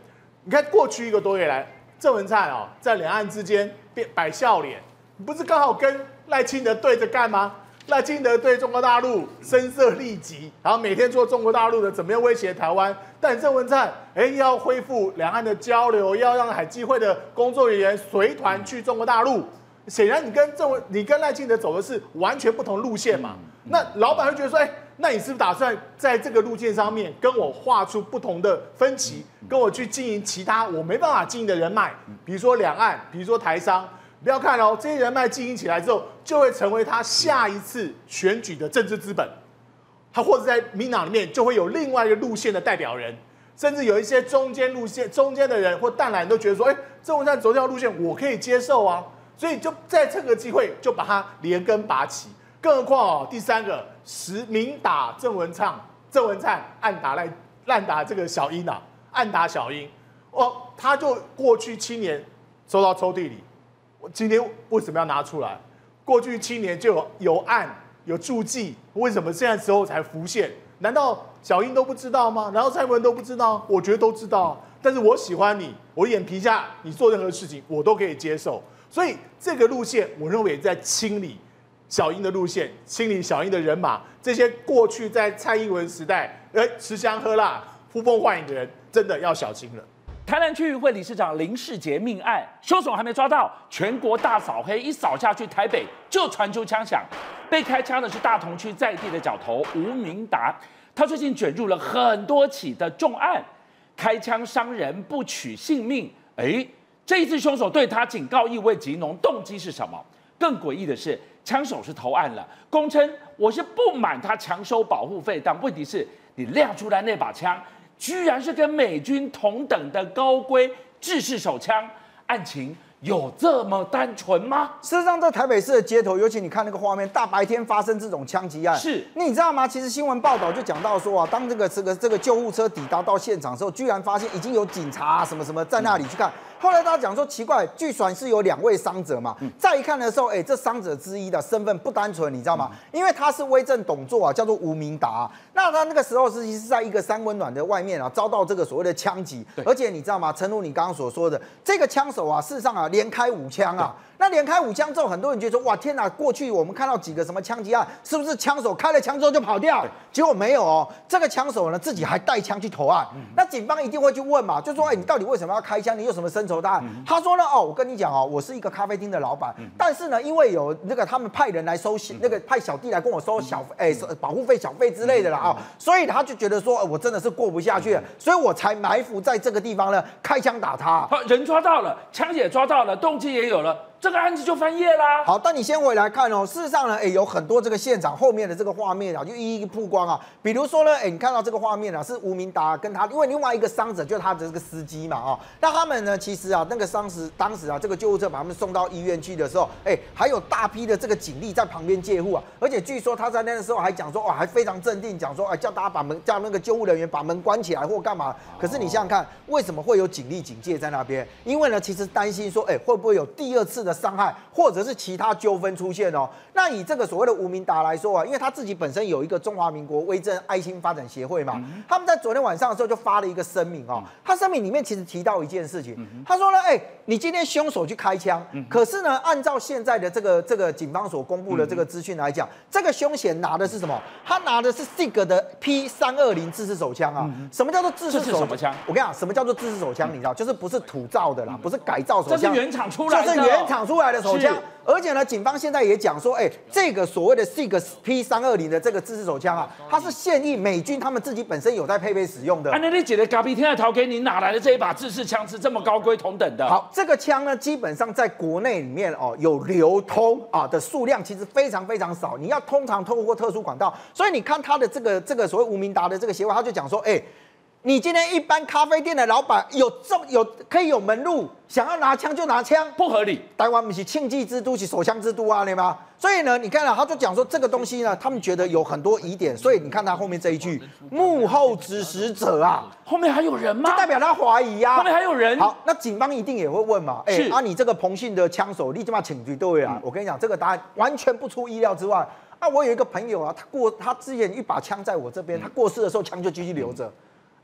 你看过去一个多月来。郑文灿哦，在两岸之间变摆笑脸，不是刚好跟赖清德对着干吗？赖清德对中国大陆声色力极，然后每天做中国大陆的怎么样威胁台湾？但郑文灿哎，要恢复两岸的交流，要让海基会的工作人员随团去中国大陆。显然，你跟郑文，你跟赖清德走的是完全不同路线嘛？那老板会觉得说，哎。那你是不是打算在这个路线上面跟我画出不同的分歧，跟我去经营其他我没办法经营的人脉，比如说两岸，比如说台商，不要看哦，这些人脉经营起来之后，就会成为他下一次选举的政治资本。他或者在民党里面就会有另外一个路线的代表人，甚至有一些中间路线中间的人或淡蓝都觉得说，哎，郑文灿走这条路线我可以接受啊，所以就在这个机会就把它连根拔起。更何况哦，第三个。实明打郑文灿，郑文灿暗打赖烂打这个小英啊，暗打小英，哦，他就过去七年收到抽屉里，我今天为什么要拿出来？过去七年就有有案有注记，为什么现在时候才浮现？难道小英都不知道吗？难道蔡文都不知道？我觉得都知道，但是我喜欢你，我眼皮下你做任何事情我都可以接受，所以这个路线我认为在清理。小英的路线，清理小英的人马，这些过去在蔡英文时代，哎，吃香喝辣、呼风唤雨的人，真的要小心了。台南区域会理事长林世杰命案，凶手还没抓到，全国大扫黑，一扫下去，台北就传出枪响。被开枪的是大同区在地的角头吴明达，他最近卷入了很多起的重案，开枪伤人不取性命。哎，这一次凶手对他警告意味极浓，动机是什么？更诡异的是。枪手是投案了，公称我是不满他强收保护费，但问题是，你亮出来那把枪，居然是跟美军同等的高规制式手枪。案情有这么单纯吗？事实上，在台北市的街头，尤其你看那个画面，大白天发生这种枪击案，是你知道吗？其实新闻报道就讲到说啊，当这个这个这个救护车抵达到现场的时候，居然发现已经有警察啊什么什么在那里去看。后来大家讲说奇怪，据传是有两位伤者嘛，再一看的时候，哎，这伤者之一的身份不单纯，你知道吗？因为他是威震董座啊，叫做吴明达。那他那个时候实际是在一个三温暖的外面啊，遭到这个所谓的枪击，而且你知道吗？诚如你刚刚所说的，这个枪手啊，事实上啊，连开五枪啊。那连开五枪之后，很多人觉得说，哇，天哪！过去我们看到几个什么枪击案，是不是枪手开了枪之后就跑掉？结果没有哦，这个枪手呢自己还带枪去投案。那警方一定会去问嘛，就说，哎，你到底为什么要开枪？你有什么深仇大恨？他说呢，哦，我跟你讲哦，我是一个咖啡厅的老板，但是呢，因为有那个他们派人来收那个派小弟来跟我收小哎保护费、小费之类的啦啊，所以他就觉得说，我真的是过不下去了，所以我才埋伏在这个地方呢，开枪打他。好，人抓到了，枪也抓到了，动机也有了。这个案子就翻页啦。好，但你先回来看哦。事实上呢，哎，有很多这个现场后面的这个画面啊，就一一曝光啊。比如说呢，哎，你看到这个画面啊，是吴明达跟他，因为另外一个伤者就是他的这个司机嘛，啊，那他们呢，其实啊，那个当时当时啊，这个救护车把他们送到医院去的时候，哎，还有大批的这个警力在旁边介护啊。而且据说他在那个时候还讲说，哇，还非常镇定，讲说，哎，叫大家把门，叫那个救护人员把门关起来或干嘛。可是你想想看，为什么会有警力警戒在那边？因为呢，其实担心说，哎，会不会有第二次伤害，或者是其他纠纷出现哦？那以这个所谓的吴明达来说啊，因为他自己本身有一个中华民国威震爱心发展协会嘛，他们在昨天晚上的时候就发了一个声明哦。他声明里面其实提到一件事情，他说呢，哎，你今天凶手去开枪，可是呢，按照现在的这个这个警方所公布的这个资讯来讲，这个凶嫌拿的是什么？他拿的是 SIG 的 P 三二零自式手枪啊。什么叫做自式手枪？我跟你讲，什么叫做自式手枪？你知道，就是不是土造的啦，不是改造手枪，这是原厂出来的，这是原厂出来的手枪。而且呢，警方现在也讲说，哎，这个所谓的 SIG P 三二零的这个自式手枪啊，它是现役美军他们自己本身有在配备使用的。那你姐的嘎比天在逃给你哪来的这一把自式枪是这么高规同等的？好，这个枪呢，基本上在国内里面哦有流通啊的数量其实非常非常少，你要通常透过特殊管道。所以你看他的这个这个所谓吴明达的这个协会，他就讲说，哎。你今天一般咖啡店的老板有这么有可以有门路，想要拿枪就拿枪，不合理。台湾不是庆忌之都，是手枪之都啊，对吗？所以呢，你看了他就讲说这个东西呢，他们觉得有很多疑点，所以你看他后面这一句幕后指使者啊，后面还有人吗？就代表他怀疑啊。后面还有人。好，那警方一定也会问嘛？哎，啊，你这个彭姓的枪手，你怎么请局对啊？我跟你讲，这个答案完全不出意料之外。啊，我有一个朋友啊，他过他之前一把枪在我这边，他过世的时候枪就继续留着。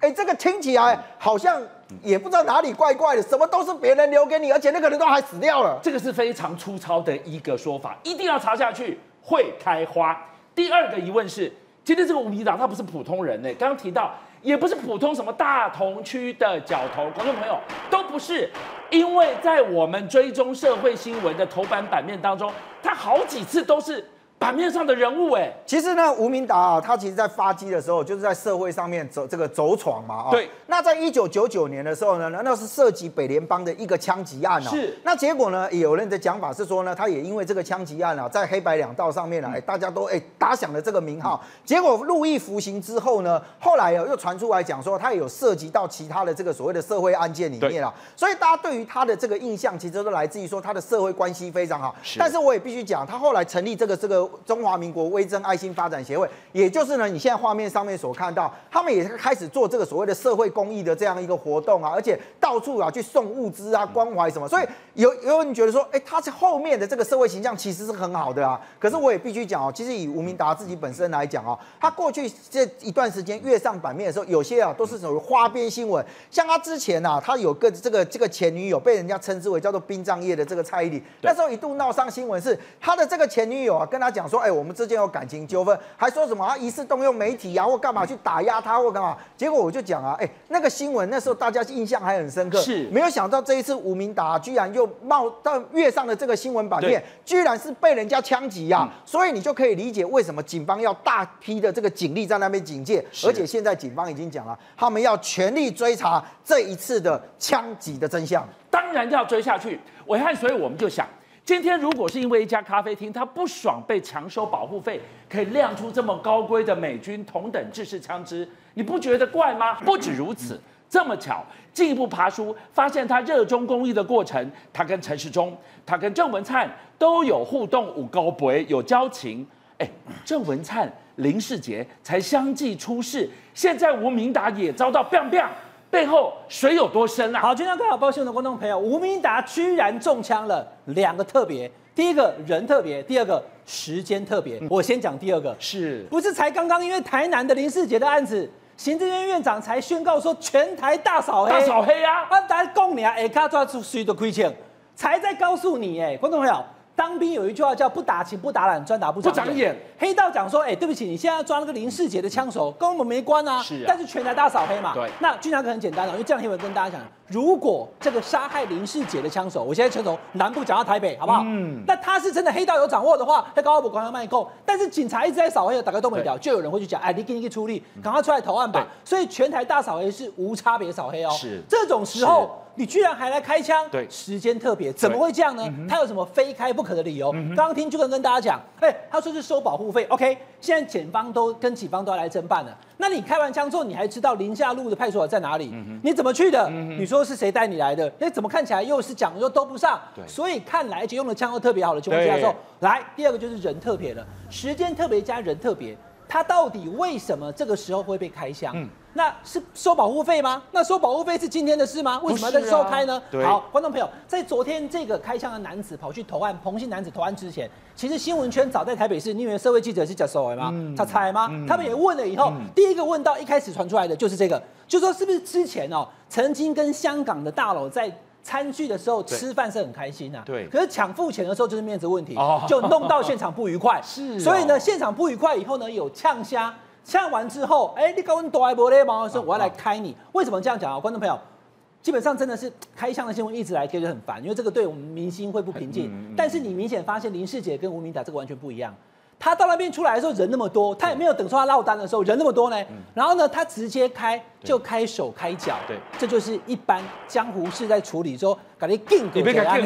哎，这个听起来好像也不知道哪里怪怪的，什么都是别人留给你，而且那个人都还死掉了。这个是非常粗糙的一个说法，一定要查下去会开花。第二个疑问是，今天这个吴局长他不是普通人呢，刚刚提到也不是普通什么大同区的角头，观众朋友都不是，因为在我们追踪社会新闻的头版版面当中，他好几次都是。版面上的人物哎，其实呢，吴明达啊，他其实在发迹的时候，就是在社会上面走这个走闯嘛啊。对。那在一九九九年的时候呢，那是涉及北联邦的一个枪击案啊。是。那结果呢，有人的讲法是说呢，他也因为这个枪击案啊，在黑白两道上面呢，哎，大家都哎打响了这个名号。结果入狱服刑之后呢，后来啊又传出来讲说，他也有涉及到其他的这个所谓的社会案件里面啊。所以大家对于他的这个印象，其实都来自于说他的社会关系非常好。是。但是我也必须讲，他后来成立这个这个。中华民国微珍爱心发展协会，也就是呢，你现在画面上面所看到，他们也是开始做这个所谓的社会公益的这样一个活动啊，而且到处啊去送物资啊，关怀什么。所以有有人觉得说，哎，他是后面的这个社会形象其实是很好的啊。可是我也必须讲哦，其实以吴明达自己本身来讲哦，他过去这一段时间月上版面的时候，有些啊都是属于花边新闻。像他之前啊，他有个这个这个前女友被人家称之为叫做殡葬业的这个蔡依林，那时候一度闹上新闻，是他的这个前女友啊跟他讲说。说哎，我们之间有感情纠纷，还说什么啊？疑似动用媒体啊，或干嘛去打压他，或干嘛？结果我就讲啊，哎，那个新闻那时候大家印象还很深刻，是没有想到这一次吴明达居然又冒到月上的这个新闻版面，居然是被人家枪击呀！所以你就可以理解为什么警方要大批的这个警力在那边警戒，而且现在警方已经讲了，他们要全力追查这一次的枪击的真相。当然要追下去，我看，所以我们就想。今天如果是因为一家咖啡厅，他不爽被强收保护费，可以亮出这么高规的美军同等制式枪支，你不觉得怪吗？[LAUGHS] 不止如此，这么巧，进一步爬书发现他热衷公益的过程，他跟陈世忠，他跟郑文灿都有互动，五高博有交情。哎，郑文灿、林世杰才相继出事，现在吴明达也遭到 bang bang 背后水有多深啊？好，今天刚好报新闻的观众朋友，吴明达居然中枪了，两个特别，第一个人特别，第二个时间特别。我先讲第二个，是不是才刚刚因为台南的林世杰的案子，行政院院长才宣告说全台大扫黑，大扫黑啊！啊，大家供你啊，哎，卡抓出谁的亏欠，才在告诉你，哎，观众朋友。当兵有一句话叫“不打勤不打懒，专打不长眼”。黑道讲说：“哎，对不起，你现在抓那个林世杰的枪手，跟我们没关啊。”是。但是全台大扫黑嘛。对。那军长哥很简单了，因为这两天我跟大家讲，如果这个杀害林世杰的枪手，我现在先从南部讲到台北，好不好？嗯。那他是真的黑道有掌握的话，他高高不光要卖够。但是警察一直在扫黑，打开都没掉，就有人会去讲：“哎，你给你出力，赶快出来投案吧。”所以全台大扫黑是无差别扫黑哦。是。这种时候。你居然还来开枪？对，时间特别，怎么会这样呢？他有什么非开不可的理由？刚刚听就跟跟大家讲，哎，他说是收保护费。OK，现在检方都跟警方都要来侦办了。那你开完枪之后，你还知道林下路的派出所在哪里？你怎么去的？你说是谁带你来的？哎，怎么看起来又是讲又都不上？所以看来就用的枪又特别好的情况下之后，来第二个就是人特别了，时间特别加人特别，他到底为什么这个时候会被开枪？那是收保护费吗？那收保护费是今天的事吗？为什么要在收开呢？好，观众朋友，在昨天这个开枪的男子跑去投案，彭姓男子投案之前，其实新闻圈早在台北市，你以为社会记者是假收尾吗？他猜吗？他们也问了以后，第一个问到一开始传出来的就是这个，就说是不是之前哦，曾经跟香港的大佬在餐具的时候吃饭是很开心呐？对。可是抢付钱的时候就是面子问题，就弄到现场不愉快。[LAUGHS] 是。所以呢，现场不愉快以后呢，有呛虾。呛完之后，哎，你搞我多爱波勒吗？说我要来开你，为什么这样讲啊？观众朋友，基本上真的是开枪的新闻一直来贴就很烦，因为这个对我们明星会不平静。但是你明显发现林世杰跟吴明达这个完全不一样，他到那边出来的时候人那么多，他也没有等说他落单的时候人那么多呢。然后呢，他直接开就开手开脚，对，这就是一般江湖事在处理说，搞你更可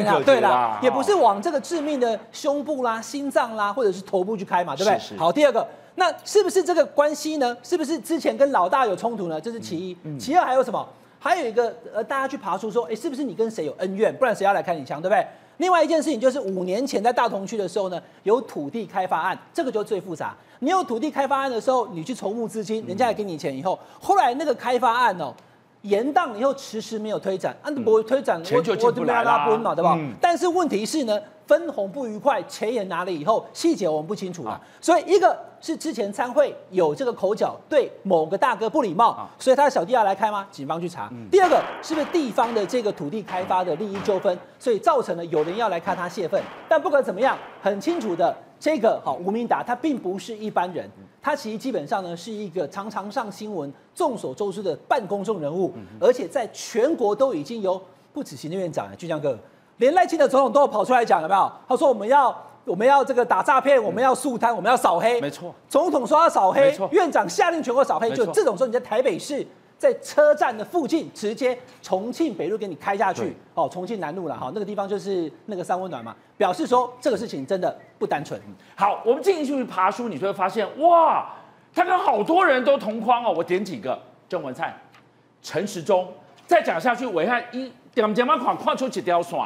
啊，对啦，也不是往这个致命的胸部啦、心脏啦，或者是头部去开嘛，对不对？好，第二个。那是不是这个关系呢？是不是之前跟老大有冲突呢？这是其一，其二还有什么？还有一个呃，大家去爬出说，哎，是不是你跟谁有恩怨？不然谁要来开你枪，对不对？另外一件事情就是五年前在大同区的时候呢，有土地开发案，这个就最复杂。你有土地开发案的时候，你去筹募资金，人家也给你钱，以后后来那个开发案哦。延宕以后迟迟没有推展，按不推展，我我就没拉拉嘛，对吧？但是问题是呢，分红不愉快，钱也拿了以后，细节我们不清楚啊。所以一个是之前参会有这个口角，对某个大哥不礼貌，所以他的小弟要来开吗？警方去查。第二个是不是地方的这个土地开发的利益纠纷，所以造成了有人要来看他泄愤？但不管怎么样，很清楚的，这个好吴明达他并不是一般人。他其实基本上呢是一个常常上新闻、众所周知的半公众人物，而且在全国都已经有不止行政院长啊，俊江哥，连赖清德总统都要跑出来讲，有没有？他说我们要我们要这个打诈骗，我们要肃贪，我们要扫黑。没错，总统说要扫黑，院长下令全国扫黑，就这种时候你在台北市。在车站的附近，直接重庆北路给你开下去，哦，重庆南路了，哈，那个地方就是那个三温暖嘛，表示说这个事情真的不单纯。好，我们进去爬书，你就会发现，哇，他跟好多人都同框哦。我点几个：郑文灿、陈时中。再讲下去，我看一点点把款跨出几条线，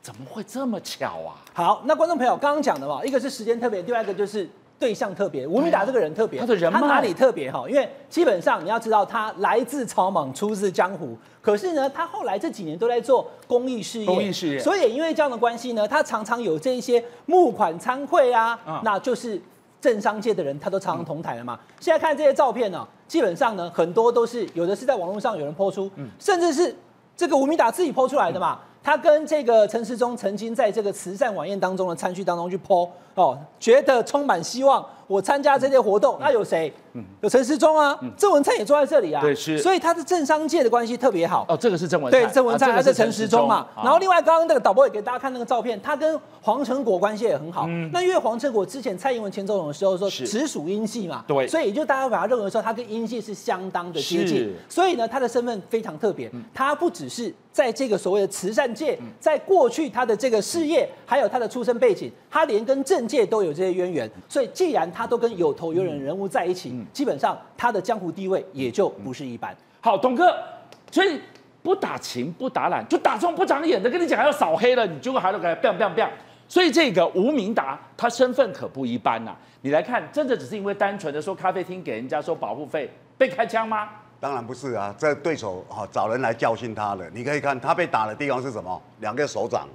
怎么会这么巧啊？好，那观众朋友刚刚讲的嘛，一个是时间特别，另外一个就是。对象特别，吴明达这个人特别，他的人他哪里特别哈？因为基本上你要知道，他来自草莽，出自江湖。可是呢，他后来这几年都在做公益事业，公益事业。所以因为这样的关系呢，他常常有这一些募款参会啊，那就是政商界的人，他都常常同台了嘛。现在看这些照片呢，基本上呢，很多都是有的是在网络上有人抛出，甚至是这个吴明达自己抛出来的嘛。他跟这个陈时中曾经在这个慈善晚宴当中的餐具当中去剖哦，觉得充满希望。我参加这些活动，那有谁？有陈时中啊，郑文灿也坐在这里啊。对，是。所以他的政商界的关系特别好。哦，这个是郑文灿。对，郑文灿还是陈时中嘛。然后另外刚刚那个导播也给大家看那个照片，他跟黄成国关系也很好。那因为黄成国之前蔡英文前总统的时候说直属英系嘛，对，所以也就大家把他认为说他跟英系是相当的接近。所以呢，他的身份非常特别。他不只是在这个所谓的慈善界，在过去他的这个事业，还有他的出身背景，他连跟政界都有这些渊源。所以既然他都跟有头有脸人物在一起，基本上他的江湖地位也就不是一般。好，董哥，所以不打情不打懒，就打这种不长眼的，跟你讲要扫黑了，你结果还要给他 biang biang biang。所以这个吴明达他身份可不一般呐。你来看，真的只是因为单纯的说咖啡厅给人家收保护费被开枪吗？当然不是啊，这对手哈找人来教训他了。你可以看他被打的地方是什么？两个手掌，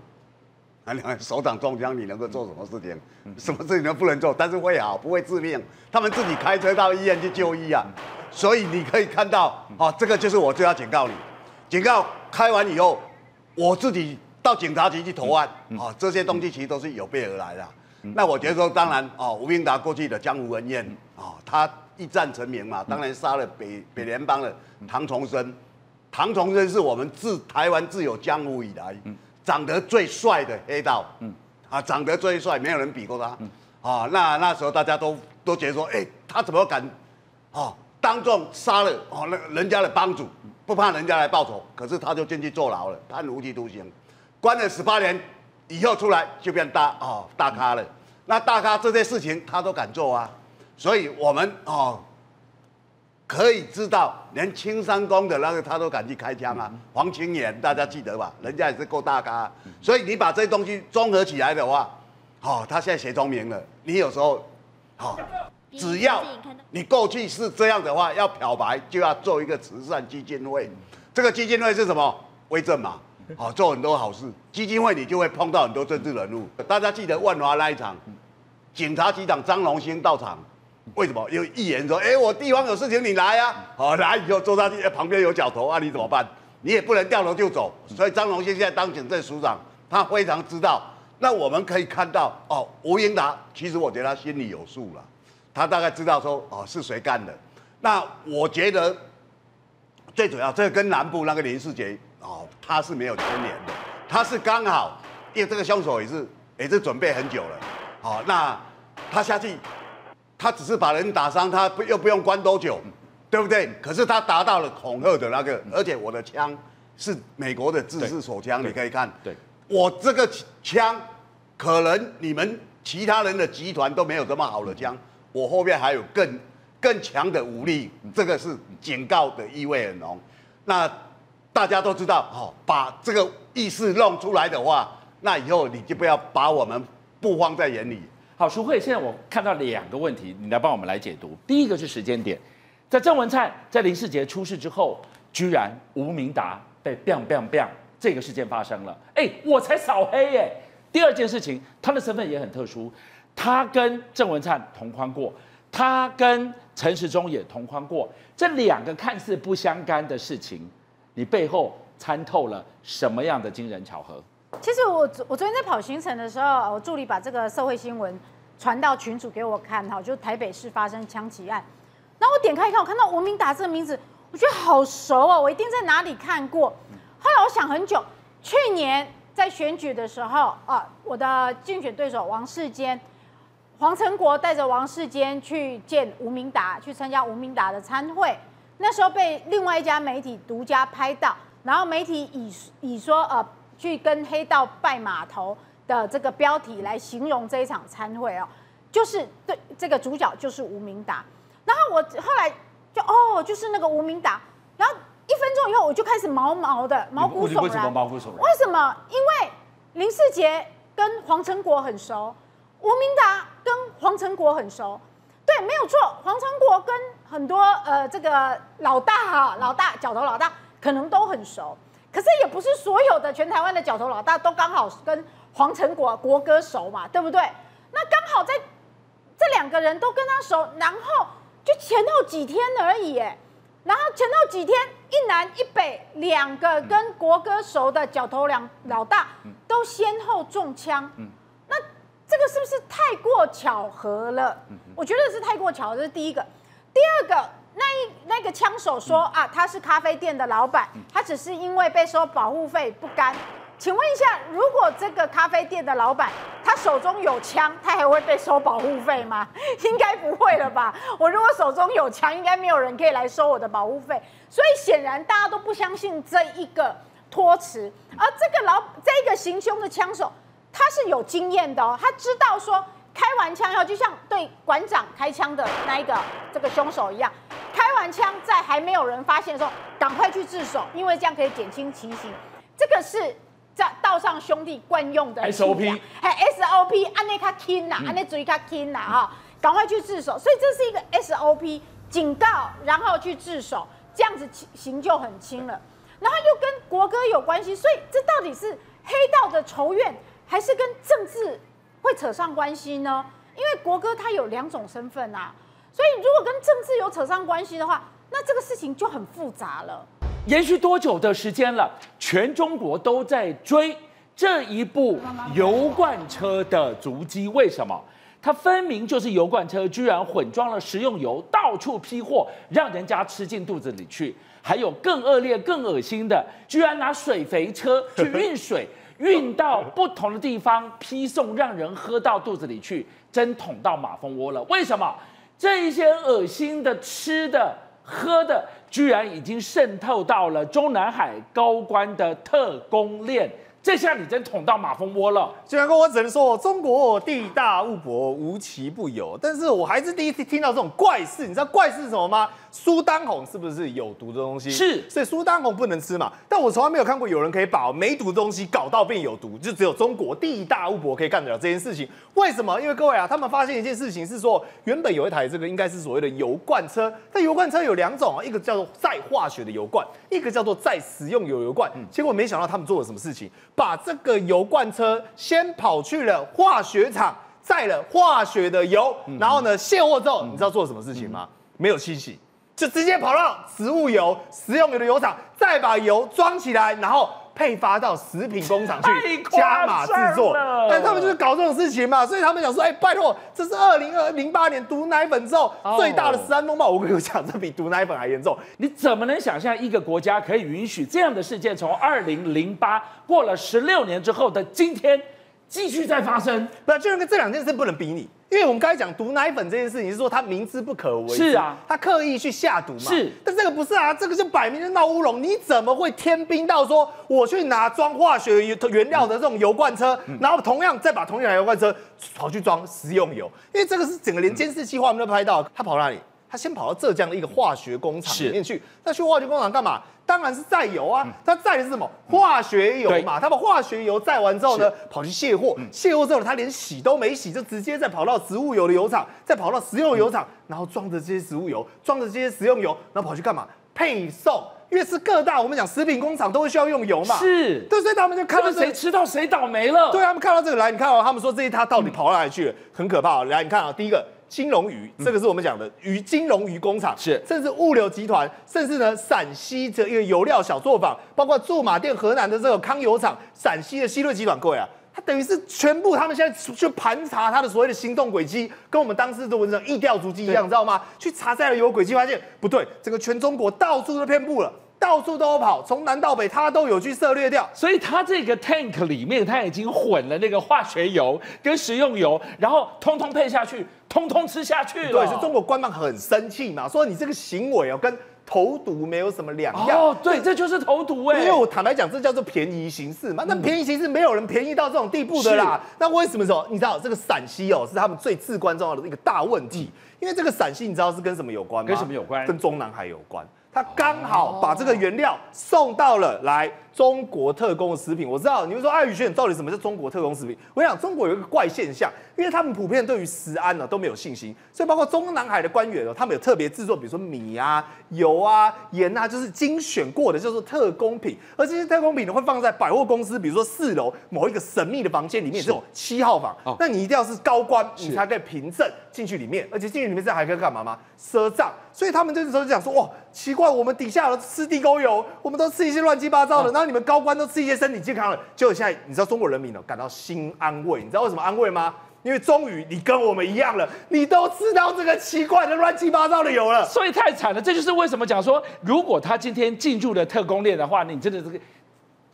啊，两个手掌中枪，你能够做什么事情？[LAUGHS] 什么事情都不能做，但是会好，不会致命。他们自己开车到医院去就医啊。所以你可以看到，哦，这个就是我就要警告你，警告开完以后，我自己。到警察局去投案，啊，这些东西其实都是有备而来的。那我觉得说，当然，哦，吴明达过去的江湖恩怨，啊，他一战成名嘛，当然杀了北北联邦的唐崇生。唐崇生是我们自台湾自有江湖以来，长得最帅的黑道，嗯。啊，长得最帅，没有人比过他。啊，那那时候大家都都觉得说，哎，他怎么敢，啊，当众杀了哦那人家的帮主，不怕人家来报仇，可是他就进去坐牢了，判无期徒刑。关了十八年以后出来就变大哦大咖了，那大咖这些事情他都敢做啊，所以我们哦可以知道，连青山宫的那个他都敢去开枪啊。黄清炎大家记得吧？人家也是够大咖，所以你把这些东西综合起来的话，好，他现在写聪明了。你有时候好，只要你过去是这样的话，要漂白就要做一个慈善基金会，这个基金会是什么？威震嘛。好做很多好事，基金会你就会碰到很多政治人物。大家记得万华那一场，警察局长张荣兴到场，为什么？有议员说：“哎，我地方有事情，你来呀。”好，来以后坐上去，旁边有脚头啊，你怎么办？你也不能掉头就走。所以张荣现在当警政署长，他非常知道。那我们可以看到，哦，吴英达，其实我觉得他心里有数了，他大概知道说，哦，是谁干的。那我觉得最主要，这跟南部那个林世杰。哦，他是没有牵连的，他是刚好，因为这个凶手也是也是准备很久了，好，那他下去，他只是把人打伤，他不又不用关多久，对不对？可是他达到了恐吓的那个，而且我的枪是美国的自制手枪，你可以看，对，我这个枪可能你们其他人的集团都没有这么好的枪，我后面还有更更强的武力，这个是警告的意味很浓，那。大家都知道，哦，把这个意识弄出来的话，那以后你就不要把我们不放在眼里。好，淑慧，现在我看到两个问题，你来帮我们来解读。第一个是时间点，在郑文灿在林世杰出事之后，居然吴明达被 biang biang biang 这个事件发生了，哎，我才扫黑耶。第二件事情，他的身份也很特殊，他跟郑文灿同框过，他跟陈时中也同框过，这两个看似不相干的事情。你背后参透了什么样的惊人巧合？其实我我昨天在跑行程的时候，我助理把这个社会新闻传到群组给我看，哈，就台北市发生枪击案。那我点开一看，我看到吴明达这个名字，我觉得好熟哦，我一定在哪里看过。后来我想很久，去年在选举的时候啊，我的竞选对手王世坚、黄成国带着王世坚去见吴明达，去参加吴明达的参会。那时候被另外一家媒体独家拍到，然后媒体以以说呃去跟黑道拜码头的这个标题来形容这一场参会哦，就是对这个主角就是吴明达，然后我后来就哦就是那个吴明达，然后一分钟以后我就开始毛毛的毛骨悚然，为什么毛骨悚然？为什么？因为林世杰跟黄成国很熟，吴明达跟黄成国很熟。对，没有错。黄成国跟很多呃这个老大哈，老大角头老大可能都很熟，可是也不是所有的全台湾的角头老大都刚好跟黄成国国歌熟嘛，对不对？那刚好在这两个人都跟他熟，然后就前后几天而已，哎，然后前后几天一南一北两个跟国歌熟的角头两老大都先后中枪，那。这个是不是太过巧合了？我觉得是太过巧合，这是第一个。第二个，那一那个枪手说啊，他是咖啡店的老板，他只是因为被收保护费不甘。请问一下，如果这个咖啡店的老板他手中有枪，他还会被收保护费吗？[LAUGHS] 应该不会了吧？我如果手中有枪，应该没有人可以来收我的保护费。所以显然大家都不相信这一个托词，而这个老这个行凶的枪手。他是有经验的哦，他知道说开完枪后，就像对馆长开枪的那一个这个凶手一样，开完枪在还没有人发现的时候，赶赶快去自首，因为这样可以减轻其刑。这个是在道上兄弟惯用的 SOP，还 SOP，按那卡 king 呐，按那嘴卡 king 呐，哈，赶快去自首。所以这是一个 SOP，警告，然后去自首，这样子刑就很轻了。然后又跟国歌有关系，所以这到底是黑道的仇怨，还是跟政治会扯上关系呢？因为国歌它有两种身份啊，所以如果跟政治有扯上关系的话，那这个事情就很复杂了。延续多久的时间了？全中国都在追这一部油罐车的足迹，为什么？它分明就是油罐车，居然混装了食用油，到处批货，让人家吃进肚子里去。还有更恶劣、更恶心的，居然拿水肥车去运水，运到不同的地方批送，让人喝到肚子里去。真捅到马蜂窝了！为什么这一些恶心的吃的喝的，居然已经渗透到了中南海高官的特工链？这下你真捅到马蜂窝了，居然跟我只能说中国地大物博，无奇不有。但是我还是第一次听到这种怪事，你知道怪事是什么吗？苏丹红是不是有毒的东西？是，所以苏丹红不能吃嘛。但我从来没有看过有人可以把没毒的东西搞到变有毒，就只有中国地大物博可以干得了这件事情。为什么？因为各位啊，他们发现一件事情是说，原本有一台这个应该是所谓的油罐车，但油罐车有两种啊，一个叫做再化学的油罐，一个叫做再食用油油罐。结果没想到他们做了什么事情？把这个油罐车先跑去了化学厂，载了化学的油，然后呢卸货之后，你知道做了什么事情吗？没有清洗，就直接跑到植物油、食用油的油厂，再把油装起来，然后配发到食品工厂去加码制作。但，他们就是搞这种事情嘛，所以他们想说，哎，拜托，这是二零二零八年毒奶粉之后最大的食安风暴。我跟你讲，这比毒奶粉还严重。你怎么能想象一个国家可以允许这样的事件从二零零八过了十六年之后的今天继续再发生？那就是跟这两件事不能比拟。因为我们刚才讲毒奶粉这件事情，是说他明知不可为，是啊，他刻意去下毒嘛。是，但这个不是啊，这个就摆明就闹乌龙。你怎么会天兵到说我去拿装化学原料的这种油罐车，然后同样再把同样的油罐车跑去装食用油？因为这个是整个连监视器画面都拍到，他跑哪里？他先跑到浙江的一个化学工厂里面去。那去化学工厂干嘛？当然是载油啊！它载的是什么？化学油嘛。他把化学油载完之后呢，跑去卸货。卸货之后，他连洗都没洗，就直接再跑到植物油的油厂，再跑到食用油厂，然后装着这些植物油，装着这些食用油，然后跑去干嘛？配送。因为是各大我们讲食品工厂都会需要用油嘛。是。对，所以他们就看到谁吃到谁倒霉了。对他们看到这个来，你看哦，他们说这些他到底跑到哪里去了？很可怕。来，你看啊，第一个。金龙鱼，这个是我们讲的鱼金龙鱼工厂，是甚至物流集团，甚至呢陕西的一个油料小作坊，包括驻马店河南的这个康油厂，陕西的西瑞集团，各位啊，它等于是全部他们现在去盘查它的所谓的行动轨迹，跟我们当时的文章一调足迹一样，知道吗？去查这样的油轨迹，发现不对，整个全中国到处都遍布了。到处都跑，从南到北，他都有去涉猎掉。所以他这个 tank 里面，他已经混了那个化学油跟食用油，然后通通配下去，通通吃下去了。对，是中国官方很生气嘛，说你这个行为哦，跟投毒没有什么两样。哦，对，这就是投毒哎。因为我坦白讲，这叫做便宜行事嘛。那便宜行事，没有人便宜到这种地步的啦。那为什么说？你知道这个陕西哦，是他们最至关重要的一个大问题。因为这个陕西，你知道是跟什么有关吗？跟什么有关？跟中南海有关。他刚好把这个原料送到了来中国特供食品。我知道你们说艾宇轩到底什么是中国特供食品？我想中国有一个怪现象，因为他们普遍对于食安呢都没有信心，所以包括中南海的官员哦，他们有特别制作，比如说米啊、油啊、盐啊，就是精选过的，叫做特供品。而这些特供品呢，会放在百货公司，比如说四楼某一个神秘的房间里面，这种七号房。那你一定要是高官，你才可以凭证进去里面，而且进去里面这还可以干嘛吗？赊账。所以他们这时候就讲说，哇，奇怪，我们底下都吃地沟油，我们都吃一些乱七八糟的，然后你们高官都吃一些身体健康了，就现在你知道中国人民呢感到心安慰，你知道为什么安慰吗？因为终于你跟我们一样了，你都知道这个奇怪的乱七八糟的油了，所以太惨了。这就是为什么讲说，如果他今天进入了特工链的话，你真的这个。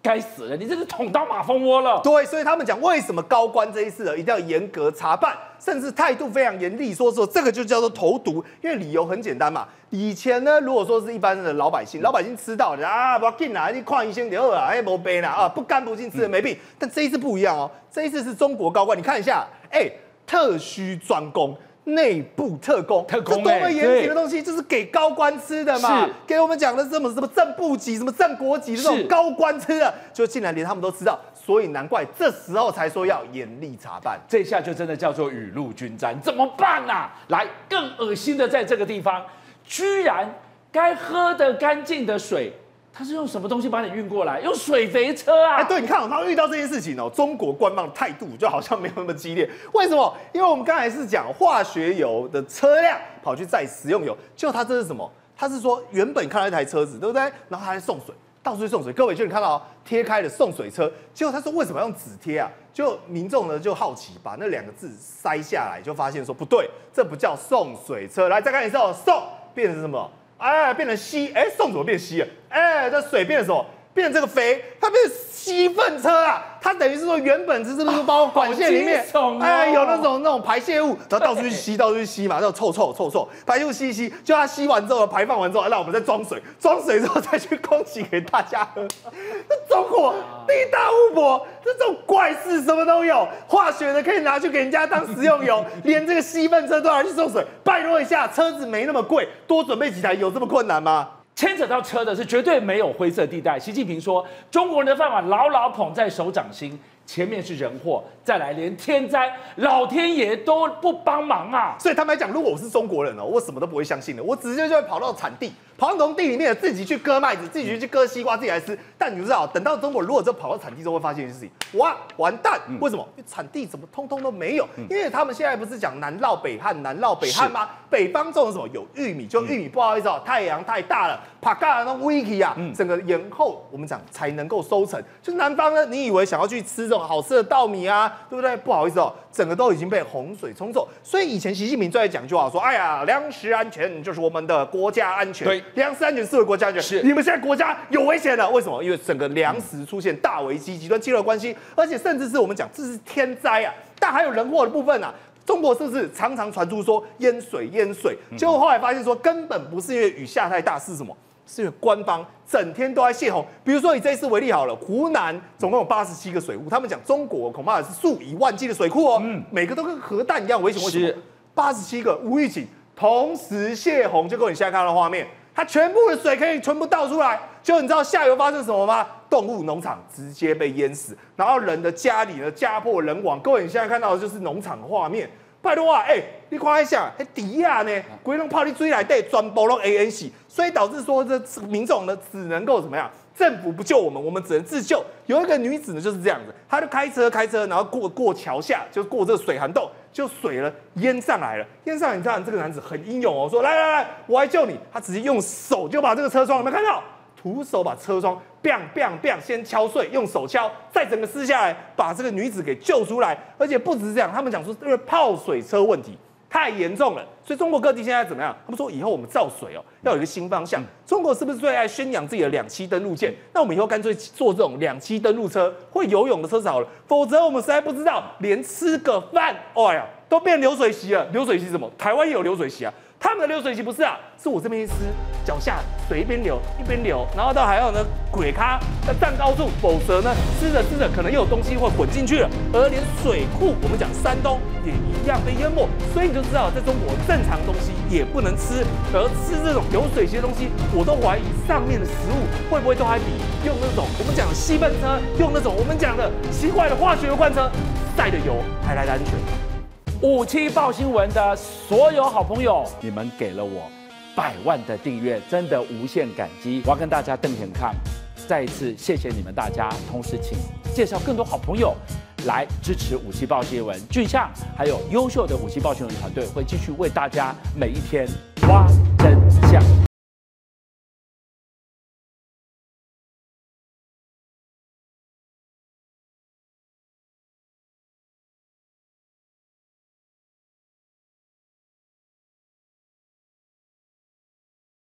该死了！你这是捅到马蜂窝了。对，所以他们讲为什么高官这一次呢一定要严格查办，甚至态度非常严厉，说说这个就叫做投毒，因为理由很简单嘛。以前呢，如果说是一般的老百姓，老百姓吃到的啊，不要进啦，你矿一些牛啊，哎，没病啦啊，不干不净，吃了没病。但这一次不一样哦，这一次是中国高官，你看一下，哎，特需专攻。内部特工，特工这多么哎严谨的东西，就是给高官吃的嘛，给我们讲的什么什么正部级、什么正国级的这种高官吃的，就竟然连他们都知道，所以难怪这时候才说要严厉查办。这下就真的叫做雨露均沾，怎么办啊？来，更恶心的在这个地方，居然该喝的干净的水，他是用什么东西把你运过来？用水肥车啊！哎，对，你看哦，他遇到这件事情哦，中国官方态度就好像没有那么激烈。为什么？因为我们刚才是讲化学油的车辆跑去载食用油，结果他这是什么？他是说原本看到一台车子，对不对？然后他在送水，到处去送水。各位就你看到哦贴开的送水车，结果他说为什么要用纸贴啊？就民众呢就好奇，把那两个字塞下来，就发现说不对，这不叫送水车。来再看一次哦，送变成什么？哎，变成稀，哎，送怎么变稀了？哎，这水变什么？变成这个肥，它变成稀粪车啊！它等于是说原本是是不是包括管线里面哎，有那种那种排泄物，然后到处去吸，到处去吸嘛，那种臭臭臭臭，排泄物吸一吸，就它吸完之后排放完之后，让我们再装水，装水之后再去供给给大家喝。那中国地大物博，这种怪事什么都有，化学的可以拿去给人家当食用油，连这个吸粪车都拿去送水。拜托一下，车子没那么贵，多准备几台有这么困难吗？牵扯到车的是绝对没有灰色地带。习近平说，中国人的饭碗牢牢捧在手掌心，前面是人祸，再来连天灾，老天爷都不帮忙啊！所以他们来讲，如果我是中国人哦，我什么都不会相信的，我直接就会跑到产地，跑到农地里面自己去割麦子，自己去割西瓜，自己来吃。但你知道，等到中国如果真跑到产地之后，会发现一件事情，哇，完蛋！为什么？因为产地怎么通通都没有？因为他们现在不是讲南涝北旱，南涝北旱吗？北方种的什么？有玉米，就玉米不好意思哦，太阳太大了，帕嘎那 wiki 啊，整个延后，我们讲才能够收成。就是南方呢，你以为想要去吃这种好吃的稻米啊，对不对？不好意思哦，整个都已经被洪水冲走。所以以前习近平最爱讲句话说：“哎呀，粮食安全就是我们的国家安全。”对，粮食安全是为国家安全。是你们现在国家有危险了，为什么？因为整个粮食出现大危机，极端气候关系，而且甚至是我们讲这是天灾啊，但还有人祸的部分啊。中国是不是常常传出说淹水淹水？结果后来发现说根本不是因为雨下太大，是什么？是因为官方整天都在泄洪。比如说以这一次为例好了，湖南总共有八十七个水库，他们讲中国恐怕是数以万计的水库哦，每个都跟核弹一样危险。为什？八十七个无预警同时泄洪，就跟你现在看到的画面，它全部的水可以全部倒出来。就你知道下游发生什么吗？动物农场直接被淹死，然后人的家里呢家破人亡。各位你现在看到的就是农场画面。拜托啊，哎、你看一下，迄底下呢，规拢泡你追来对，全部都 A N C，，所以导致说这民众呢只能够怎么样？政府不救我们，我们只能自救。有一个女子呢就是这样子，她就开车开车，然后过过桥下，就过这个水涵洞，就水了淹上来了，淹上来，你知道这个男子很英勇哦，说来来来，我来救你，他直接用手就把这个车窗有没有看到？徒手把车窗 biang biang biang 先敲碎，用手敲，再整个撕下来，把这个女子给救出来。而且不只是这样，他们讲说因为泡水车问题太严重了，所以中国各地现在怎么样？他们说以后我们造水哦要有一个新方向。中国是不是最爱宣扬自己的两栖登陆舰？那我们以后干脆做这种两栖登陆车，会游泳的车子好了，否则我们实在不知道，连吃个饭，哎呀，都变流水席了。流水席什么？台湾也有流水席啊。他们的流水席不是啊，是我这边一吃，脚下水一边流一边流，然后到还有呢鬼咖要站高处，否则呢吃着吃着可能又有东西会滚进去了，而连水库我们讲山东也一样被淹没，所以你就知道在中国正常东西也不能吃，而吃这种流水席的东西，我都怀疑上面的食物会不会都还比用那种我们讲的吸粪车，用那种我们讲的奇怪的化学油罐车晒的油还来的安全。五七报新闻的所有好朋友，你们给了我百万的订阅，真的无限感激。我要跟大家瞪眼看，再一次谢谢你们大家，同时请介绍更多好朋友来支持五七报新闻。俊相还有优秀的五七报新闻团队会继续为大家每一天挖真相。